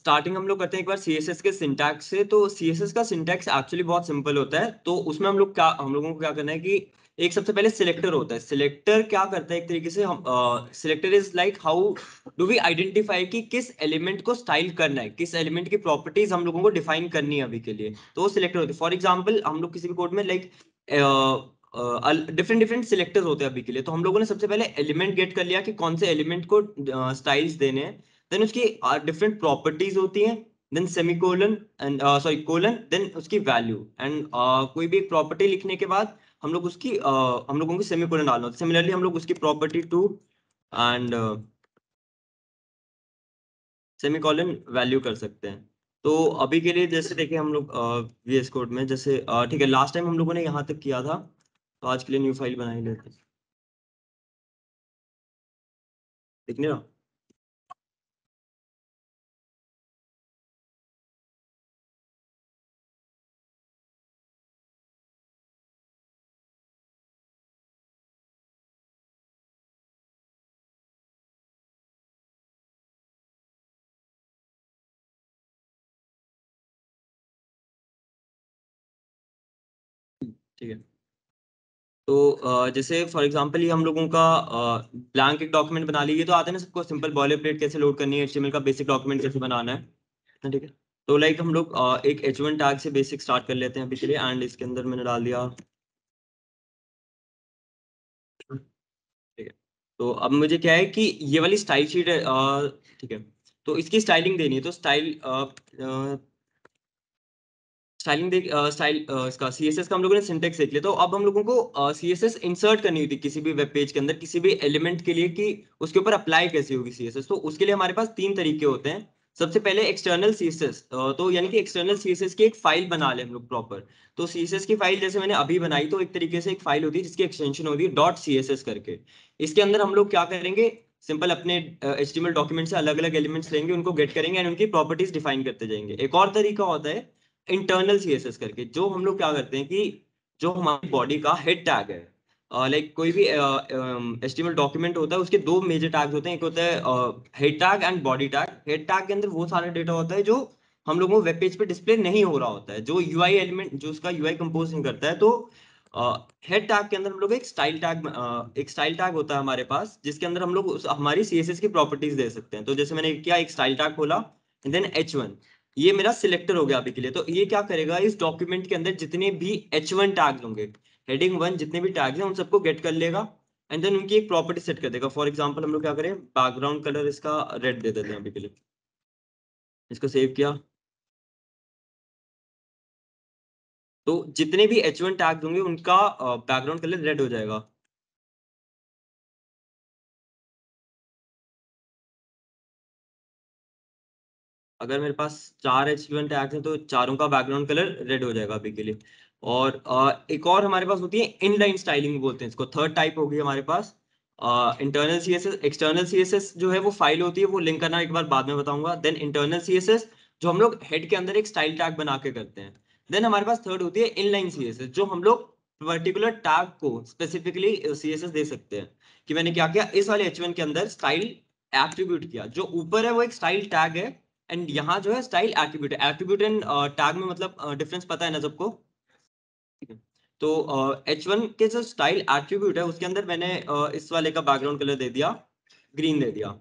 Starting हम लोग करते हैं एक बार सीएसएस के सिंटैक्स से तो सीएसएस का सिंटैक्स एक्चुअली बहुत सिंपल होता है। तो उसमें हम लोग क्या हम लोगों को क्या करना है कि एक सबसे पहले सिलेक्टर होता है। सिलेक्टर क्या करता है एक तरीके से हम selector is like how do we identify कि किस एलिमेंट को स्टाइल करना है किस एलिमेंट की प्रॉपर्टीज़ हम लोगों को डिफाइन करनी है अभी के लिए। तो वो सिलेक्टर होते हैं। फॉर एग्ज़ाम्पल हम लोग किसी भी कोड में लाइक डिफरेंट डिफरेंट सिलेक्टर्स होते हैं अभी के लिए। तो हम लोगों ने सबसे पहले एलिमेंट गेट कर लिया कि कौन से एलिमेंट को स्टाइल्स uh, देने हैं। देन उसकी डिफरेंट uh, प्रॉपर्टीज़ होती हैं then semicolon and sorry colon then उसकी वैल्यू एंड uh, कोई भी एक प्रॉपर्टी लिखने के बाद हम लोग उसकी uh, हम लोगों को सेमीकोलन डालना होता है। सिमिलरली हम लोग उसकी property to and semicolon value कर सकते हैं। तो अभी के लिए जैसे देखें हम लोग वी एस कोड में जैसे ठीक है लास्ट टाइम हम लोगों ने यहाँ तक किया था तो आज के लिए न्यू फ़ाइल बना ही। लेते दिखने रहा? ठीक है। तो जैसे फॉर एग्जांपल ये हम लोगों का ब्लैंक एक डॉक्यूमेंट बना लीजिए तो आते हैं ना सबको सिंपल बॉले प्लेट कैसे लोड करनी है एचटीएमएल का बेसिक डॉक्यूमेंट कैसे बनाना है ठीक है। तो लाइक हम लोग एक एच वन टैग से बेसिक स्टार्ट कर लेते हैं अभी के लिए एंड इसके अंदर मैंने डाल दिया। ठीक है। तो अब मुझे क्या है कि ये वाली स्टाइल शीट है ठीक है। तो इसकी स्टाइलिंग देनी है तो स्टाइल स्टाइलिंग देख स्टाइल इसका सीएसएस का हम लोगों ने सिंटेक्स देख लिया। तो अब हम लोगों को सीएसएस इंसर्ट करनी होती किसी भी वेब पेज के अंदर, किसी भी एलिमेंट के लिए कि उसके ऊपर अप्लाई कैसे होगी सीएसएस तो उसके लिए हमारे पास तीन तरीके होते हैं। सबसे पहले एक्सटर्नल सीएसएस तो यानी कि एक्सटर्नल सीएसएस की एक फ़ाइल बना ले हम लोग प्रॉपर तो सीएसएस की फ़ाइल जैसे मैंने अभी बनाई तो एक तरीके से एक फ़ाइल होती है जिसकी एक्सटेंशन होती है डॉट सी करके। इसके अंदर हम लोग क्या करेंगे? सिंपल अपने एच डॉक्यूमेंट से अलग अलग एलिमेंट्स लेंगे, उनको गेट करेंगे एंड उनकी प्रॉपर्टीज़ डिफाइन करते जाएँगे। एक और तरीका होता है इंटरनल सीएसएस करके जो हम लोग क्या करते हैं कि जो हमारी बॉडी का हेड टैग है लाइक uh, like कोई भी एस्टिमेट uh, डॉक्यूमेंट uh, होता है उसके दो मेजर टैग्स होते हैं एक होता है head tag and body tag head tag के अंदर वो सारा डेटा होता है जो हम लोगों को वेब पेज पे डिस्प्ले नहीं हो रहा होता है। जो यूआई एलिमेंट जो उसका यूआई कंपोजिंग करता है तो हेड टैग के अंदर हम लोग एक स्टाइल टैग एक स्टाइल टैग होता है हमारे पास जिसके अंदर हम लोग हमारी सीएसएस की प्रॉपर्टीज़ दे सकते हैं। तो जैसे मैंने क्या एक स्टाइल टैग खोला देन एच वन ये मेरा सिलेक्टर हो गया अभी के लिए। तो ये क्या करेगा? इस डॉक्यूमेंट के अंदर जितने भी एच वन टैग होंगे हेडिंग वन जितने भी टैग्स हैं, उन सबको गेट कर लेगा एंड देन उनकी एक प्रॉपर्टी सेट कर देगा। फॉर एग्ज़ाम्पल हम लोग क्या करें? बैकग्राउंड कलर इसका रेड दे देते हैं अभी के लिए। इसको सेव किया। तो जितने भी एच वन टैग होंगे, उनका बैकग्राउंड कलर रेड हो जाएगा। अगर मेरे पास चार एच वन टैग्स हैं तो चारों का बैकग्राउंड कलर रेड हो जाएगा अभी के लिए। और एक और हमारे पास होती है इनलाइन स्टाइलिंग बोलते हैं इसको। थर्ड टाइप होगी हमारे पास। Internal C S S external C S S जो है वो फ़ाइल होती है, वो लिंक करना एक बार बाद में बताऊँगा। Then internal C S S जो हम लोग हेड के अंदर एक स्टाइल टैग बना के करते हैं। देन हमारे पास थर्ड होती है इनलाइन सी एस एस जो हम लोग पर्टिकुलर टैग को स्पेसिफिकली सी एस एस दे सकते हैं। कि मैंने क्या किया? इस वाले एच वन के अंदर स्टाइल एट्रीब्यूट किया। जो ऊपर है वो एक स्टाइल टैग है। एंड यहाँ जो है style attribute attribute and tag में मतलब डिफरेंस uh, पता है ना सबको? तो एच uh, वन के जो स्टाइल एट्रीब्यूट है उसके अंदर मैंने uh, इस वाले का बैकग्राउंड कलर दे दिया ग्रीन दे दिया।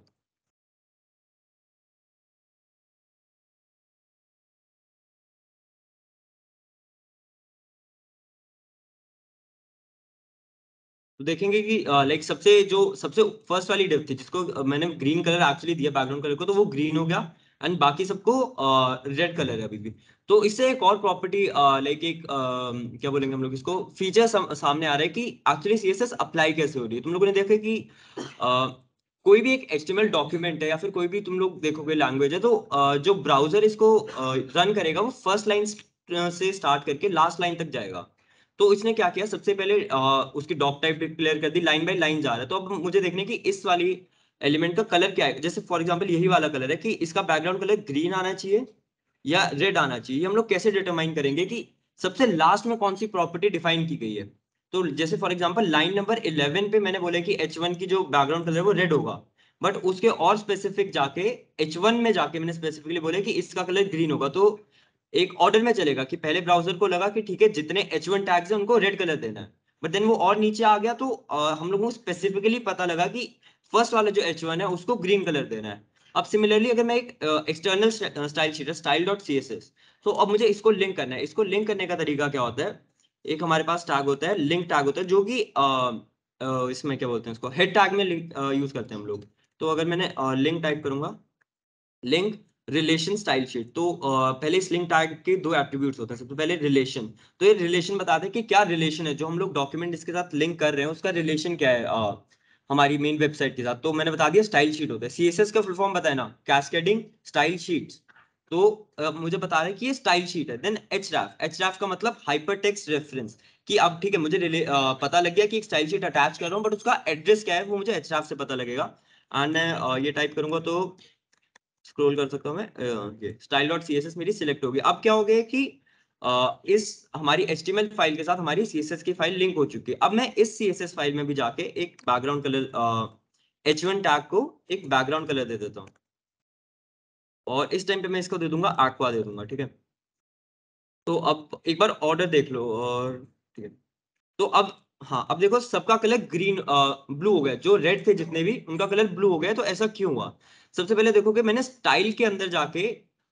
तो देखेंगे कि लाइक सबसे जो सबसे फ़र्स्ट वाली डिप थी जिसको मैंने ग्रीन कलर एक्चुअली दिया बैकग्राउंड कलर को तो वो ग्रीन हो गया। एंड बाकी सबको रेड कलर है अभी भी। तो इससे एक और प्रॉपर्टी लाइक एक uh, क्या बोलेंगे हम लोग इसको फीचर सम, सामने आ रहा है कि एक्चुअली सीएसएस अप्लाई कैसे हो रही है? तुम लोगों ने देखा कि uh, कोई भी एक एचटीएमएल डॉक्यूमेंट है या फिर कोई भी तुम लोग देखोगे लैंग्वेज है तो uh, जो ब्राउज़र इसको रन करेगा वो फ़र्स्ट लाइन से स्टार्ट करके लास्ट लाइन तक जाएगा। तो इसने क्या किया सबसे पहले आ, उसकी डॉक टाइप डिक्लेयर कर दी लाइन बाय लाइन जा रहा है। तो अब मुझे देखने की इस वाली एलिमेंट का कलर क्या है? जैसे फॉर एग्ज़ाम्पल यही वाला कलर है कि इसका बैकग्राउंड कलर ग्रीन आना चाहिए या रेड आना चाहिए। हम लोग कैसे डिटरमाइन करेंगे कि सबसे लास्ट में कौन सी प्रॉपर्टी डिफाइन की गई है? तो जैसे for example line number eleven पे मैंने बोला कि एच वन की जो बैकग्राउंड कलर है वो रेड होगा। बट उसके और स्पेसिफिक जाके H1 में जाके मैंने स्पेसिफिकली बोले कि इसका कलर ग्रीन होगा। तो एक ऑर्डर में चलेगा कि पहले ब्राउज़र को लगा कि ठीक है जितने H1 टैग्स है उनको रेड कलर देना है। बट देन वो और नीचे आ गया तो आ, हम लोगों को स्पेसिफिकली पता लगा कि फ़र्स्ट वाला जो H1 है, उसको ग्रीन कलर देना है। अब सिमिलरली अगर मैं एक एक्सटर्नल स्टाइल शीट है स्टाइल डॉट सी तो अब मुझे इसको लिंक करना है। इसको लिंक करने का तरीका क्या होता है? एक हमारे पास टैग होता है लिंक टैग होता है, जो कि इसमें क्या बोलते हैं इसको हेड टैग में यूज़ करते हैं हम लोग। तो अगर मैंने लिंक टाइप करूँगा लिंक रिलेशन स्टाइल शीट तो पहले इस लिंक टैग के दो एट्रीब्यूट्स होते हैं। सबसे तो पहले रिलेशन तो ये रिलेशन बताते हैं कि क्या रिलेशन है। जो हम लोग डॉक्यूमेंट इसके साथ लिंक कर रहे हैं, उसका रिलेशन क्या है? हमारी मेन वेबसाइट के साथ। तो मैंने बता दिया स्टाइल शीट होता है। सीएसएस का फुल फॉर्म बताया ना कैस्केडिंग स्टाइल शीट्स तो मुझे बता रहे कि ये स्टाइल शीट है। Then H draft H draft का मतलब हाइपर टेक्स्ट रेफरेंस कि अब ठीक है मुझे uh, पता लग गया कि एक स्टाइल शीट अटैच कर रहा हूँ बट उसका एड्रेस क्या है वो मुझे एच ड्राफ्ट से पता लगेगा। एंड uh, ये टाइप करूँगा तो स्क्रॉल कर सकता हूँ मैं। ये style dot C S S मेरी सिलेक्ट होगी अब क्या हो गया कि इस हमारी एचटीएमएल फ़ाइल के साथ हमारी सीएसएस की फ़ाइल लिंक हो चुकी है। अब मैं इस सीएसएस फ़ाइल में भी जाके एक background colour H one tag को एक बैकग्राउंड कलर दे देता हूँ। और इस टाइम पे मैं इसको दे दूँगा आक्वा दे दूँगा ठीक है? तो अब एक बार ऑर्डर देख लो और ठीक है? तो अब हाँ अब देखो सबका कलर ग्रीन आ, ब्लू हो गया। जो रेड थे जितने भी उनका कलर ब्लू हो गया तो ऐसा क्यों हुआ? सबसे पहले देखो कि मैंने स्टाइल के अंदर जाके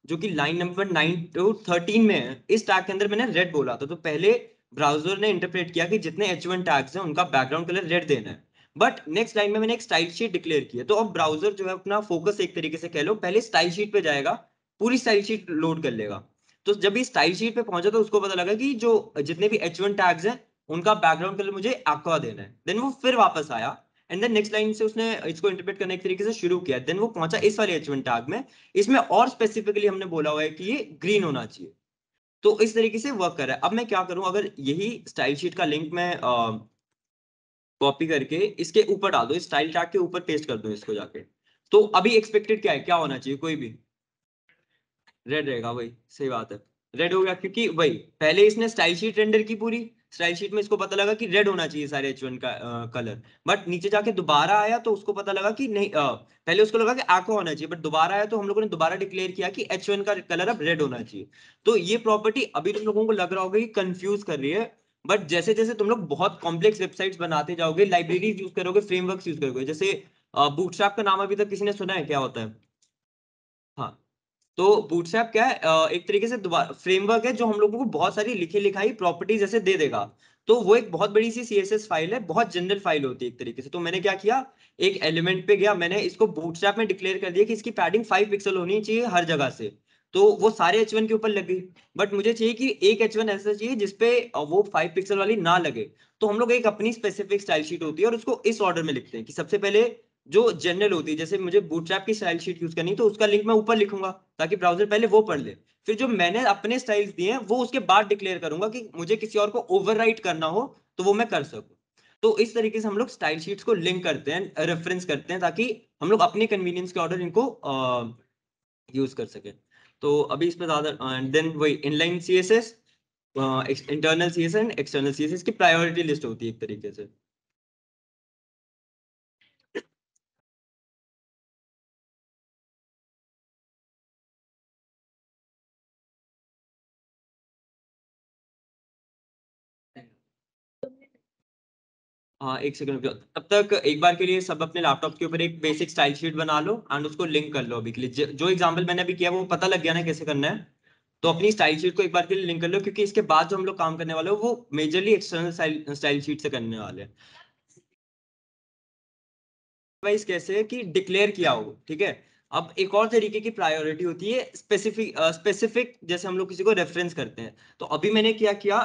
जो कि line number nine to thirteen में है, इस टैग के अंदर मैंने रेड बोला। था तो पहले ब्राउज़र ने इंटरप्रेट किया कि जितने एच वन टैग्स हैं, उनका बैकग्राउंड कलर रेड देना है। बट नेक्स्ट लाइन में मैंने एक स्टाइल शीट डिक्लेयर किया तो अब ब्राउज़र जो है, अपना फोकस एक तरीके से कह लो, पहले स्टाइल शीट पे जाएगा, पूरी स्टाइल शीट लोड कर लेगा। तो जब भी स्टाइल शीट पे पहुँचा तो उसको पता लगा कि जो जितने भी एच वन टैग्स हैं, उनका बैकग्राउंड कलर मुझे एक्वा देना है। देन वो फिर वापस आया। एंड देन नेक्स्ट लाइन से उसने इसको इंटरप्रेट करने के तरीके से शुरू किया। देन वो पहुँचा इस वाले एच वन टैग में। इसमें और स्पेसिफिकली हमने बोला हुआ है कि ये ग्रीन होना चाहिए। तो इस तरीके से वर्क कर रहा है। अब मैं क्या करूँ? अगर यही स्टाइल शीट का लिंक मैं कॉपी करके इसके ऊपर डाल दो स्टाइल टैग के ऊपर पेस्ट कर दो इसको जाके तो अभी एक्सपेक्टेड क्या है? क्या होना चाहिए? कोई भी। रेड रहेगा, वही। सही बात है। रेड हो गया क्योंकि वही, पहले इसने स्टाइल शीट रेंडर की पूरी स्टाइल शीट में इसको पता लगा कि रेड होना चाहिए सारे एच का कलर बट नीचे जाके दोबारा आया तो उसको पता लगा कि नहीं आ, पहले उसको लगा कि आको होना चाहिए बट दोबारा आया तो हम लोगों ने दोबारा डिक्लेयर किया कि एच का कलर अब रेड होना चाहिए. तो ये प्रॉपर्टी अभी तुम लोगों को लग रहा होगा कि कंफ्यूज कर रही है बट जैसे जैसे तुम लोग बहुत कॉम्प्लेक्स वेबसाइट्स बनाते जाओगे लाइब्रेरी यूज़ करोगे फ्रेमवर्क यूज़ करोगे जैसे बूटस्ट्रैप का नाम अभी तक किसी ने सुना है क्या होता है? हाँ. तो बूटस्ट्रैप क्या है एक तरीके से फ्रेमवर्क है जो हम लोगों को बहुत सारी लिखी लिखाई प्रॉपर्टीज़ ऐसे दे देगा। तो वो एक बहुत बड़ी सी सी फ़ाइल है, बहुत जनरल फ़ाइल होती है एक तरीके से। तो मैंने क्या किया, एक एलिमेंट पे गया, मैंने इसको बूटस्ट्रैप में डिक्लेयर कर दिया कि इसकी पैडिंग फाइव पिक्सल होनी चाहिए हर जगह से। तो वो सारे एच के ऊपर लग गई। बट मुझे चाहिए कि एक एच ऐसा चाहिए जिसपे वो फाइव पिक्सल वाली ना लगे। तो हम लोग एक अपनी स्पेसिफिक स्टाइल शीट होती है और उसको इस ऑर्डर में लिखते हैं कि सबसे पहले जो जनरल होती है, जैसे मुझे बूटस्ट्रैप की स्टाइल शीट यूज़ करनी तो उसका लिंक मैं ऊपर लिखूँगा, ताकि ब्राउज़र पहले वो पढ़ ले। फिर जो मैंने अपने स्टाइल्स दिए हैं, वो उसके बाद डिक्लेयर करूँगा कि मुझे किसी और को ओवरराइट करना हो तो वो मैं कर सकूँ। तो इस तरीके से हम लोग स्टाइल शीट्स को लिंक करते हैं रेफरेंस करते हैं, ताकि हम लोग अपने कन्वीनियंस के ऑर्डर इनको यूज़ कर सके। तो अभी इस पर ज़्यादा देन वही inline C S internal C and external C S S की प्रायोरिटी लिस्ट होती है एक तरीके से। हाँ एक सेकंड तब तक एक बार के लिए सब अपने लैपटॉप के ऊपर एक बेसिक स्टाइल शीट बना लो एंड उसको लिंक कर लो अभी के लिए। जो एग्ज़ाम्पल मैंने अभी किया, वो पता लग गया ना कैसे करना है। तो अपनी स्टाइल शीट को एक बार के लिए लिंक कर लो, क्योंकि इसके बाद जो हम लोग काम करने वाले हो, वो मेजरली एक्सटर्नल स्टाइल शीट से करने वाले हैं। कैसे कि डिक्लेयर किया हो, ठीक है? अब एक और तरीके की प्रायोरिटी होती है स्पेसिफिक स्पेसिफिक जैसे हम लोग किसी को रेफरेंस करते हैं। तो अभी मैंने क्या किया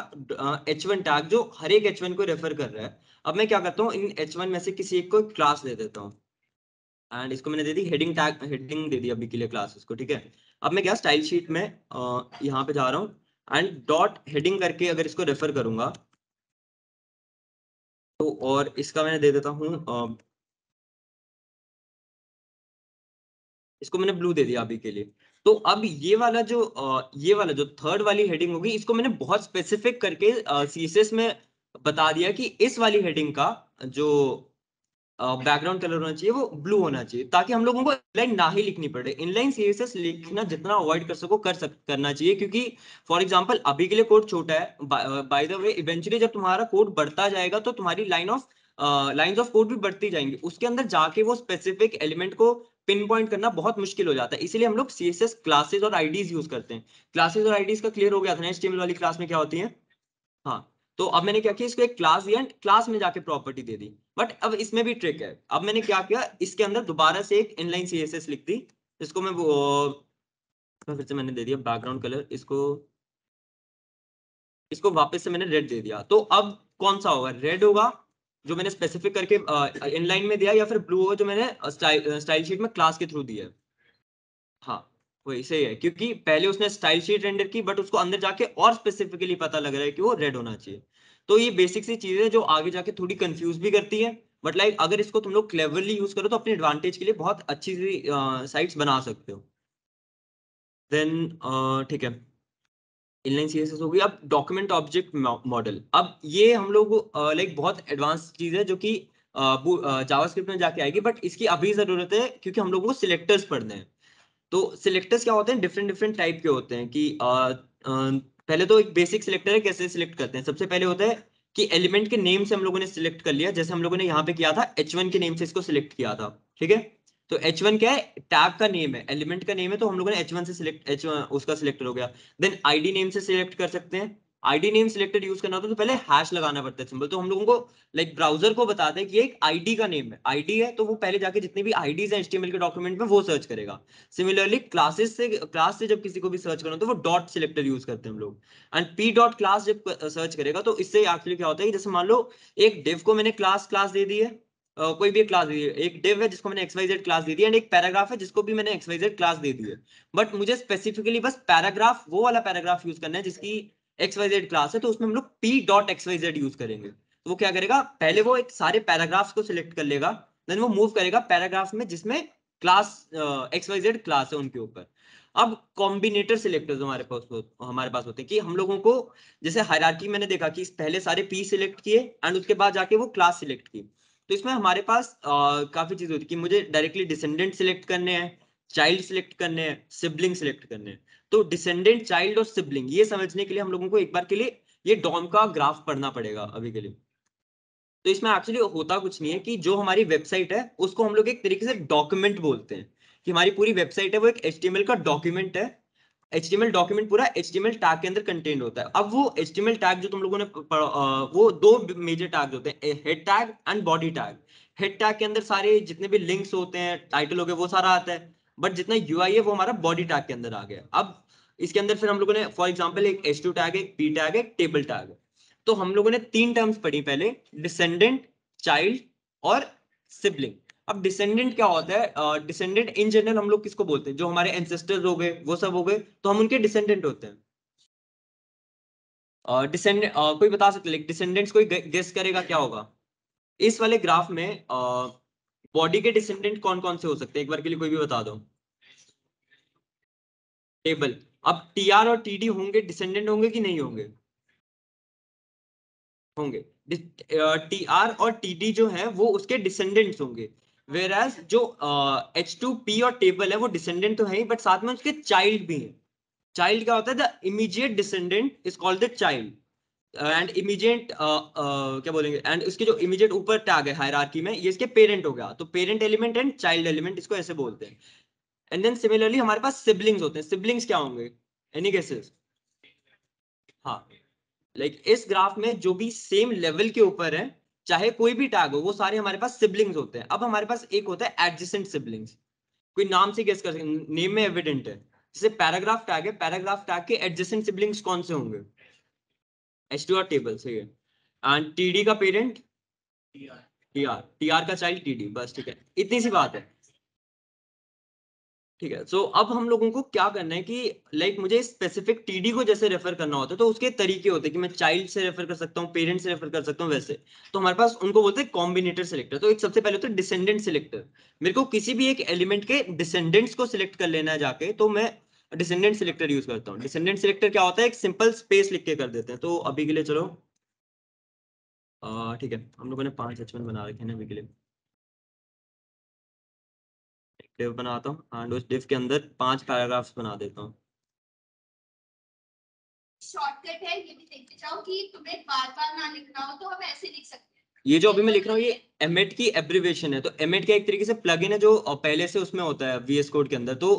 एच वन टैग जो हर एक एच वन को रेफर कर रहा है अब मैं क्या करता हूँ, इन एच वन में से किसी एक को क्लास दे देता हूँ। एंड इसको मैंने दे दी हेडिंग टैग हेडिंग दे दी अभी के लिए क्लास को ठीक है? अब मैं क्या स्टाइल शीट में यहाँ पे जा रहा हूँ। एंड डॉट हेडिंग करके अगर इसको रेफर करूँगा तो और इसका मैंने दे देता हूँ इसको मैंने ब्लू दे दिया अभी के लिए। तो अब ये वाला जो ये वाला जो थर्ड वाली हेडिंग होगी, इसको मैंने बहुत स्पेसिफिक करके सीएसएस में बता दिया कि इस वाली हेडिंग का जो बैकग्राउंड कलर होना चाहिए, वो ब्लू होना चाहिए, ताकि हम लोगों को इनलाइन ना ही लिखनी पड़े। इनलाइन सीएसएस लिखना जितना अवॉइड कर सको, कर सक, करना चाहिए, क्योंकि फॉर एग्जांपल अभी के लिए कोड छोटा है बाय द वे इवेंचुअली जब तुम्हारा कोड बढ़ता जाएगा तो तुम्हारी line of lines of code भी बढ़ती जाएँगी। उसके अंदर जाके वो स्पेसिफिक एलिमेंट को पिन पॉइंट करना बहुत मुश्किल हो जाता है। इसीलिए हम लोग सीएसएस क्लासेस और आईडीज यूज़ करते हैं। क्लासेस और आईडीज का क्लियर हो गया था ना वाली क्लास में क्या होती है? हाँ। तो अब मैंने क्या किया, इसको एक क्लास दिया क्लास में जाके प्रॉपर्टी दे दी। बट अब इसमें भी ट्रिक है। अब मैंने क्या किया, इसके अंदर दोबारा से एक इनलाइन सीएसएस लिख दी इसको मैं वो फिर से मैंने दे दिया बैकग्राउंड कलर इसको इसको वापस से मैंने रेड दे दिया। तो अब कौन सा होगा? रेड होगा, जो मैंने स्पेसिफिक करके इनलाइन में दिया या फिर ब्लू होगा, जो मैंने स्टाइल शीट में क्लास के थ्रू दिया हाँ। वही सही है, क्योंकि पहले उसने स्टाइल शीट रेंडर की बट उसको अंदर जाके और स्पेसिफिकली पता लग रहा है कि वो रेड होना चाहिए। तो ये बेसिक सी चीज़ें जो आगे जाके थोड़ी कंफ्यूज भी करती है बट लाइक अगर इसको तुम लोग क्लेवरली यूज़ करो तो अपने एडवांटेज के लिए बहुत अच्छी सी साइट्स बना सकते हो। देन ठीक है। इनलाइन सीएसएस होगी अब डॉक्यूमेंट ऑब्जेक्ट मॉडल अब ये हम लोग लाइक बहुत एडवांस चीज़ है जो कि जावास्क्रिप्ट में जाके आएगी बट इसकी अभी ज़रूरत है क्योंकि हम लोगों को सिलेक्टर्स पढ़ने हैं। तो सिलेक्टर्स क्या होते हैं? डिफरेंट डिफरेंट टाइप के होते हैं कि आ, आ, पहले तो एक बेसिक सिलेक्टर है कैसे सिलेक्ट करते हैं? सबसे पहले होता है कि एलिमेंट के नेम से हम लोगों ने सिलेक्ट कर लिया। जैसे हम लोगों ने यहाँ पे किया था H1 के नेम से इसको सिलेक्ट किया था ठीक है? तो H1 क्या है? टैग का नेम है एलिमेंट का नेम है तो हम लोगों ने H1 से सिलेक्ट H1 उसका सिलेक्टर हो गया। देन आईडी नेम से सिलेक्ट कर सकते हैं। आईडी नेम सिलेक्टेड यूज़ करना होता है तो पहले हैश लगाना पड़ता है सिंबल तो हम लोगों को लाइक like, ब्राउज़र को बताते हैं कि एक आईडी का नेम है। आईडी है तो वो पहले जाके जितनी भी आईडीज है एचटीएमएल के डॉक्यूमेंट में वो सर्च करेगा। सिमिलरली क्लासेस से क्लास से जब किसी को भी सर्च करना तो वो डॉट सिलेक्टर यूज़ करते हैं हम लोग। एंड पी डॉट क्लास जब सर्च करेगा तो इससे एक्चुअली क्या होता है जैसे मान लो एक डिव को मैंने क्लास क्लास दे दी है Uh, कोई भी एक क्लास दे दी है। एक डिव है जिसको मैंने एक्स वाई जेड क्लास दे दी है एंड एक पैराग्राफ है जिसको भी मैंने एक्स वाई जेड क्लास दे दी है। बट मुझे स्पेसिफिकली बस पैराग्राफ वो वाला पैराग्राफ यूज़ करना है जिसकी एक्स वाई जेड क्लास है तो उसमें हम लोग P dot X Y Z use करेंगे। तो वो क्या करेगा? पहले वो एक सारे पैराग्राफ्स को सिलेक्ट कर लेगा देन वो मूव करेगा पैराग्राफ में जिसमें class X Y Z class है उनके ऊपर। अब कॉम्बिनेटर सिलेक्टर्स हमारे पास हमारे पास होते हैं कि हम लोगों को जैसे हायरार्की मैंने देखा कि पहले सारे पी सिलेक्ट किए एंड उसके बाद जाके वो क्लास सिलेक्ट की तो इसमें हमारे पास आ, काफ़ी चीज़ होती है कि मुझे डायरेक्टली डिसेंडेंट सिलेक्ट करने हैं चाइल्ड सिलेक्ट करने हैं सिबलिंग सिलेक्ट करने हैं। तो डिसेंडेंट चाइल्ड और सिबलिंग ये समझने के लिए हम लोगों को एक बार के लिए ये डॉम का ग्राफ पढ़ना पड़ेगा अभी के लिए। तो इसमें एक्चुअली होता कुछ नहीं है कि जो हमारी वेबसाइट है, उसको हम लोग एक तरीके से डॉक्यूमेंट बोलते हैं। कि हमारी पूरी वेबसाइट है, वो एक एचटीएमएल का डॉक्यूमेंट है। एच डॉक्यूमेंट पूरा एच टैग के अंदर कंटेंट होता है। अब वो एच टैग जो तुम लोगों ने वो दो मेजर टैग होते हैं head tag and body tag head tag के अंदर सारे जितने भी लिंक्स होते हैं टाइटल हो गए, वो सारा आता है। बट जितना यू है, वो हमारा बॉडी टैग के अंदर आ गया। अब इसके अंदर फिर हम लोगों ने फॉर एग्ज़ाम्पल एक एच टू टैग एक पी टैग एक टेबल टैग तो हम लोगों ने तीन टर्म्स पढ़ी पहले डिसेंडेंट चाइल्ड और सिबलिंग अब डिसेंडेंट क्या होता है? डिसेंडेंट इन जनरल हम लोग किसको बोलते हैं? जो हमारे एंसेस्टर्स हो गए वो सब हो गए तो हम उनके डिसेंडेंट होते हैं। डिसेंडेंट uh, uh, कोई बता सकते लाइक डिसेंडेंट्स कोई गेस करेगा क्या होगा? इस वाले ग्राफ में बॉडी uh, के डिसेंडेंट कौन कौन से हो सकते हैं? एक बार के लिए कोई भी बता दो। टेबल अब टी आर और टी डी होंगे डिसेंडेंट होंगे कि नहीं होंगे? होंगे। टी आर और टी डी जो है, वो उसके डिसेंडेंट्स होंगे। वेर जो एच टू पी और टेबल है, वो डिसेंडेंट तो है ही बट साथ में उसके चाइल्ड भी है। चाइल्ड क्या होता है? The immediate descendant is called the child and immediate क्या बोलेंगे? एंड उसके जो इमीजिएट ऊपर टैग है हायरार्की में, ये इसके पेरेंट हो गया। तो parent element and child element इसको ऐसे बोलते हैं। एंड देन सिमिलरली हमारे पास सिबलिंग्स होते हैं। सिबलिंग्स क्या होंगे? एनी गेसेस हाँ। लाइक like, इस ग्राफ में जो भी सेम लेवल के ऊपर है चाहे कोई भी टैग हो वो सारे हमारे पास सिबलिंग्स होते हैं। अब हमारे पास एक होता है एडजेसेंट सिबलिंग्स कोई नाम से गेस कर सकते नेम में एविडेंट है। जैसे पैराग्राफ टैग है पैराग्राफ टैग के एडजेसेंट सिबलिंग्स कौन से होंगे? एच टू आर टेबल सही है। एंड टीडी का parent T R T R का चाइल्ड टीडी बस ठीक है। इतनी सी बात है। ठीक है। सो so, अब हम लोगों को क्या करना है कि लाइक like, मुझे स्पेसिफिक टीडी को जैसे रेफर करना होता है तो उसके तरीके होते हैं कि मैं चाइल्ड से रेफर कर सकता हूँ पेरेंट से रेफर कर सकता हूँ वैसे। तो हमारे पास उनको बोलते हैं कॉम्बिनेटर सिलेक्टर तो एक सबसे पहले होता है डिसेंडेंट सिलेक्टर मेरे को किसी भी एक एलिमेंट के डिसेंडेंट्स को सिलेक्ट कर लेना है जाके तो मैं डिसेंडेंट सिलेक्टर यूज़ करता हूँ। डिसेंडेंट सिलेक्टर क्या होता है? एक सिंपल स्पेस लिख के कर देते हैं। तो अभी के लिए चलो। ठीक है। हम लोगों ने पाँच एच बना रखे हैं अभी के लिए। डिव बनाता हूँ एंड उस डिव के अंदर पाँच पैराग्राफ्स बना देता हूँ। शॉर्टकट है ये भी देखते जाओ कि तुम्हें बार बार ना लिखना हो तो हम ऐसे लिख सकते हैं। ये जो अभी मैं लिख रहा हूँ ये एमेट की एब्रिवेशन है। तो एमेट का एक तरीके से प्लगइन है जो पहले से उसमें होता है वीएस कोड के अंदर। तो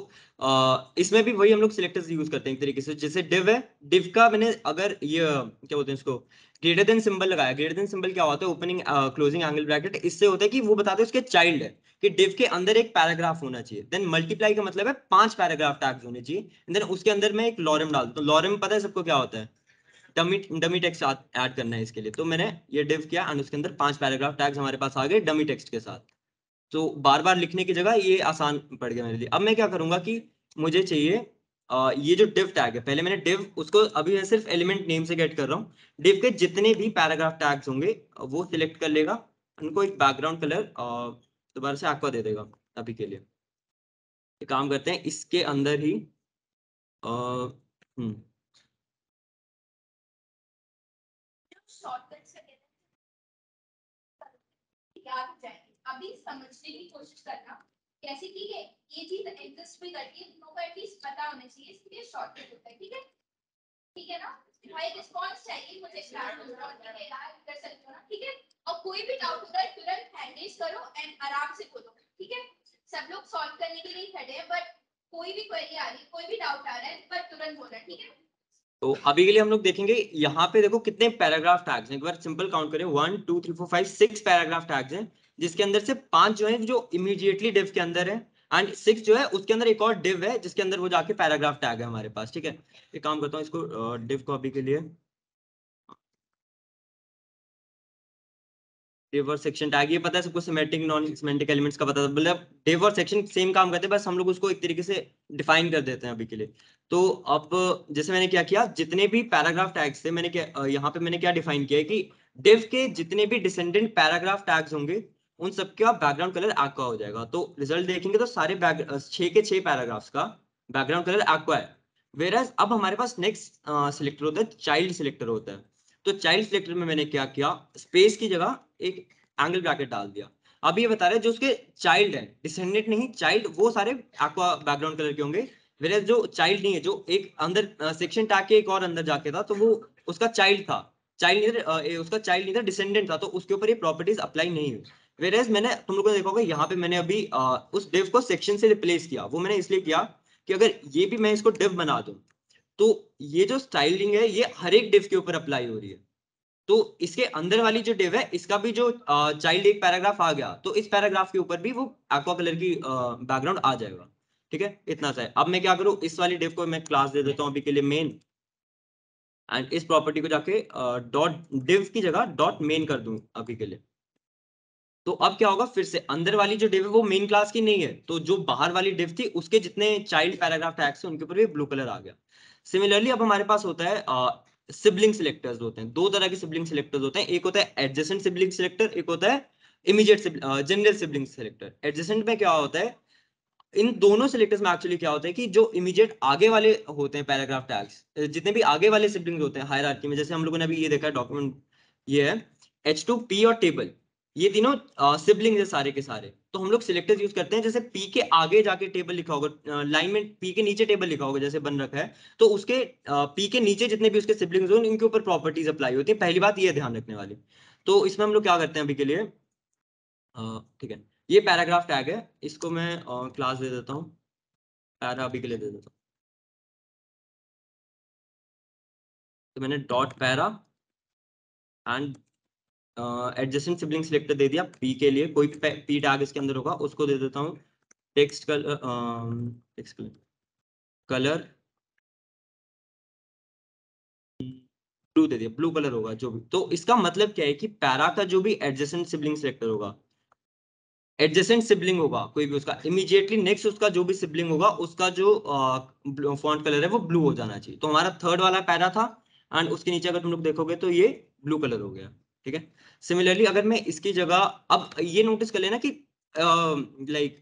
इसमें भी वही हम लोग सिलेक्टर्स यूज़ करते हैं एक तरीके से। जैसे डिव है डिव का मैंने अगर ये क्या बोलते हैं इसको ग्रेटर देन सिंबल लगाया। ग्रेटर देन सिंबल क्या होता है? ओपनिंग क्लोजिंग एंगल ब्रैकेट इससे होता है कि वो बताते हैं उसके चाइल्ड है कि डिव के अंदर एक पैराग्राफ होना चाहिए। देन मल्टीप्लाई का मतलब है पाँच पैराग्राफ टैग्स होने चाहिए। देन उसके अंदर मैं एक लॉरम डाल तो लॉरम पता है सबको क्या होता है? डमी डमी टेक्स्ट ऐड करना है इसके लिए। तो मैंने ये डिव किया एंड उसके अंदर पाँच पैराग्राफ टैग्स हमारे पास आ गए डमी टेक्स्ट के साथ। तो बार बार लिखने की जगह ये आसान पड़ गया मेरे लिए। अब मैं क्या करूँगा कि मुझे चाहिए ये जो डिव टैग है पहले मैंने डिव उसको अभी मैं सिर्फ़ एलिमेंट नेम से गेट कर रहा हूँ। डिव के जितने भी पैराग्राफ टैग्स होंगे वो सिलेक्ट कर लेगा। उनको एक बैकग्राउंड कलर दोबारा से एक्वा दे देगा अभी के लिए। काम करते हैं इसके अंदर ही आ, हम्म। अभी समझने की कोशिश करना कैसे कि ये ये चीज़ एग्जिस्ट भी करती है तुमको एटलीस्ट पता होना चाहिए, इसलिए शॉर्टकट होता है, ठीक है? ठीक है ना? भाई रिस्पांस चाहिए, मुझे क्लास में कर सकते हो? ना, ठीक है? और कोई भी डाउट होता है तुरंत हैंड करो एंड आराम से बोलो ठीक है? सब लोग सॉल्व करने के लिए खड़े हैं बट कोई भी क्वेरी आ रही, कोई भी डाउट आ रहा है पर तुरंत बोलना ठीक है? तो अभी के लिए हम लोग देखेंगे, यहाँ पे देखो कितने पैराग्राफ टैग्स हैं। एक बार सिंपल काउंट करें one two three four five six paragraph tags हैं, जिसके अंदर से पाँच जो है, जो इमीडिएटली डिव के अंदर है। एंड सिक्स जो है, उसके अंदर एक और डिव है, जिसके अंदर वो जाके पैराग्राफ टैग है हमारे पास, ठीक है? एक काम करता हूँ इसको डिव को अभी के लिए। डिव और सेक्शन टैग ये पता है सबको सिमेट्रिक नॉन सिमेट्रिक एलिमेंट्स का पता है मतलब डिव और सेक्शन सेम काम करते हैं, बस हम लोग उसको एक तरीके से डिफाइन कर देते हैं अभी के लिए। तो अब, जैसे मैंने क्या किया, जितने भी पैराग्राफ टैग्स थे, मैंने क्या यहाँ पे मैंने क्या डिफाइन किया है कि डिव के जितने भी डिसेंडेंट पैराग्राफ टैग्स होंगे उन सबका बैकग्राउंड कलर एक्वा हो जाएगा। तो रिज़ल्ट देखेंगे तो सारे छह के छह पैराग्राफ्स का बैकग्राउंड कलर एक्वा है। वेर अब हमारे पास नेक्स्ट सिलेक्टर होता है चाइल्ड सिलेक्टर होता है। तो चाइल्ड सिलेक्टर में मैंने क्या किया? स्पेस की जगह एक एंगल ब्रैकेट डाल दिया। अब ये बता रहे जो उसके चाइल्ड है डिसेंडेंट नहीं चाइल्ड वो सारे एक्वा बैकग्राउंड कलर के होंगे। वेर जो चाइल्ड नहीं है, जो एक अंदर सेक्शन टैग के एक और अंदर जाके था तो वो उसका चाइल्ड था। चाइल्ड उसका चाइल्ड नहीं था डिसेंडेंट था तो उसके ऊपर ये प्रॉपर्टीज़ अप्लाई नहीं हुई। वेरेज मैंने तुम लोगों ने देखा होगा यहाँ पे मैंने अभी आ, उस डिव को सेक्शन से रिप्लेस किया। वो मैंने इसलिए किया कि अगर ये भी मैं इसको डिव बना दूँ तो ये जो स्टाइलिंग है ये हर एक डिव के ऊपर अप्लाई हो रही है। तो इसके अंदर वाली जो डिव है इसका भी जो चाइल्ड एक पैराग्राफ आ गया तो इस पैराग्राफ के ऊपर भी वो एक्वा कलर की बैकग्राउंड आ जाएगा। ठीक है? इतना सा है। अब मैं क्या करूँ? इस वाली डिव को मैं क्लास दे देता हूँ अभी के लिए मेन एंड इस प्रॉपर्टी को जाके डॉट डिव की जगह डॉट मेन कर दूँ अभी के लिए। तो अब क्या होगा? फिर से अंदर वाली जो डिव है वो मेन क्लास की नहीं है। तो जो बाहर वाली डिव थी, उसके जितने चाइल्ड पैराग्राफ टैक्स है उनके ऊपर भी ब्लू कलर आ गया। सिमिलरली अब हमारे पास होता है सिबलिंग सिलेक्टर्स होते हैं। दो तरह के सिबलिंग सिलेक्टर्स होते हैं। एक होता है एडजेसेंट सिबलिंग सिलेक्टर एक होता है immediate general sibling selector adjacent में क्या होता है, इन दोनों सिलेक्टर्स में एक्चुअली क्या होता है कि जो इमीडिएट आगे वाले होते हैं पैराग्राफ टैग्स जितने भी आगे वाले सिबलिंग्स होते हैं हायरार्की में, जैसे हम लोगों ने अभी ये देखा डॉक्यूमेंट ये है एच टू पी और टेबल ये तीनों सिबलिंग है सारे के सारे। तो हम लोग सिलेक्टर्स यूज़ करते हैं, जैसे पी के आगे जाके टेबल लिखा होगा लाइन में पी के नीचे टेबल लिखा होगा, जैसे बन रखा है। तो उसके पी के नीचे जितने भी उसके सिबलिंग्स हो इनके ऊपर प्रॉपर्टीज़ अप्लाई होती है। पहली बात ये ध्यान रखने वाली। तो इसमें हम लोग क्या करते हैं अभी के लिए? ठीक है। ये पैराग्राफ टैग है। इसको मैं क्लास दे देता हूँ। पैरा अभी के लिए दे देता हूँ। तो मैंने dot para and adjacent sibling selector दे दिया पी के लिए। कोई पी टैग इसके अंदर होगा, उसको दे देता हूँ। Text colour text colour blue दे दिया। ब्लू कलर होगा जो भी। तो इसका मतलब क्या है कि पैरा का जो भी एडजस्टेंट सिबलिंग सिलेक्टर होगा एडजेसेंट सिबलिंग होगा, कोई भी उसका। इमीडिएटली नेक्स्ट उसका जो भी सिबलिंग होगा, उसका जो फॉन्ट कलर है, वो ब्लू हो जाना चाहिए। तो हमारा थर्ड वाला पैरा था एंड उसके नीचे अगर तुम लोग देखोगे तो ये ब्लू कलर हो गया। ठीक है? सिमिलरली अगर मैं इसकी जगह, अब ये नोटिस कर लेना कि लाइक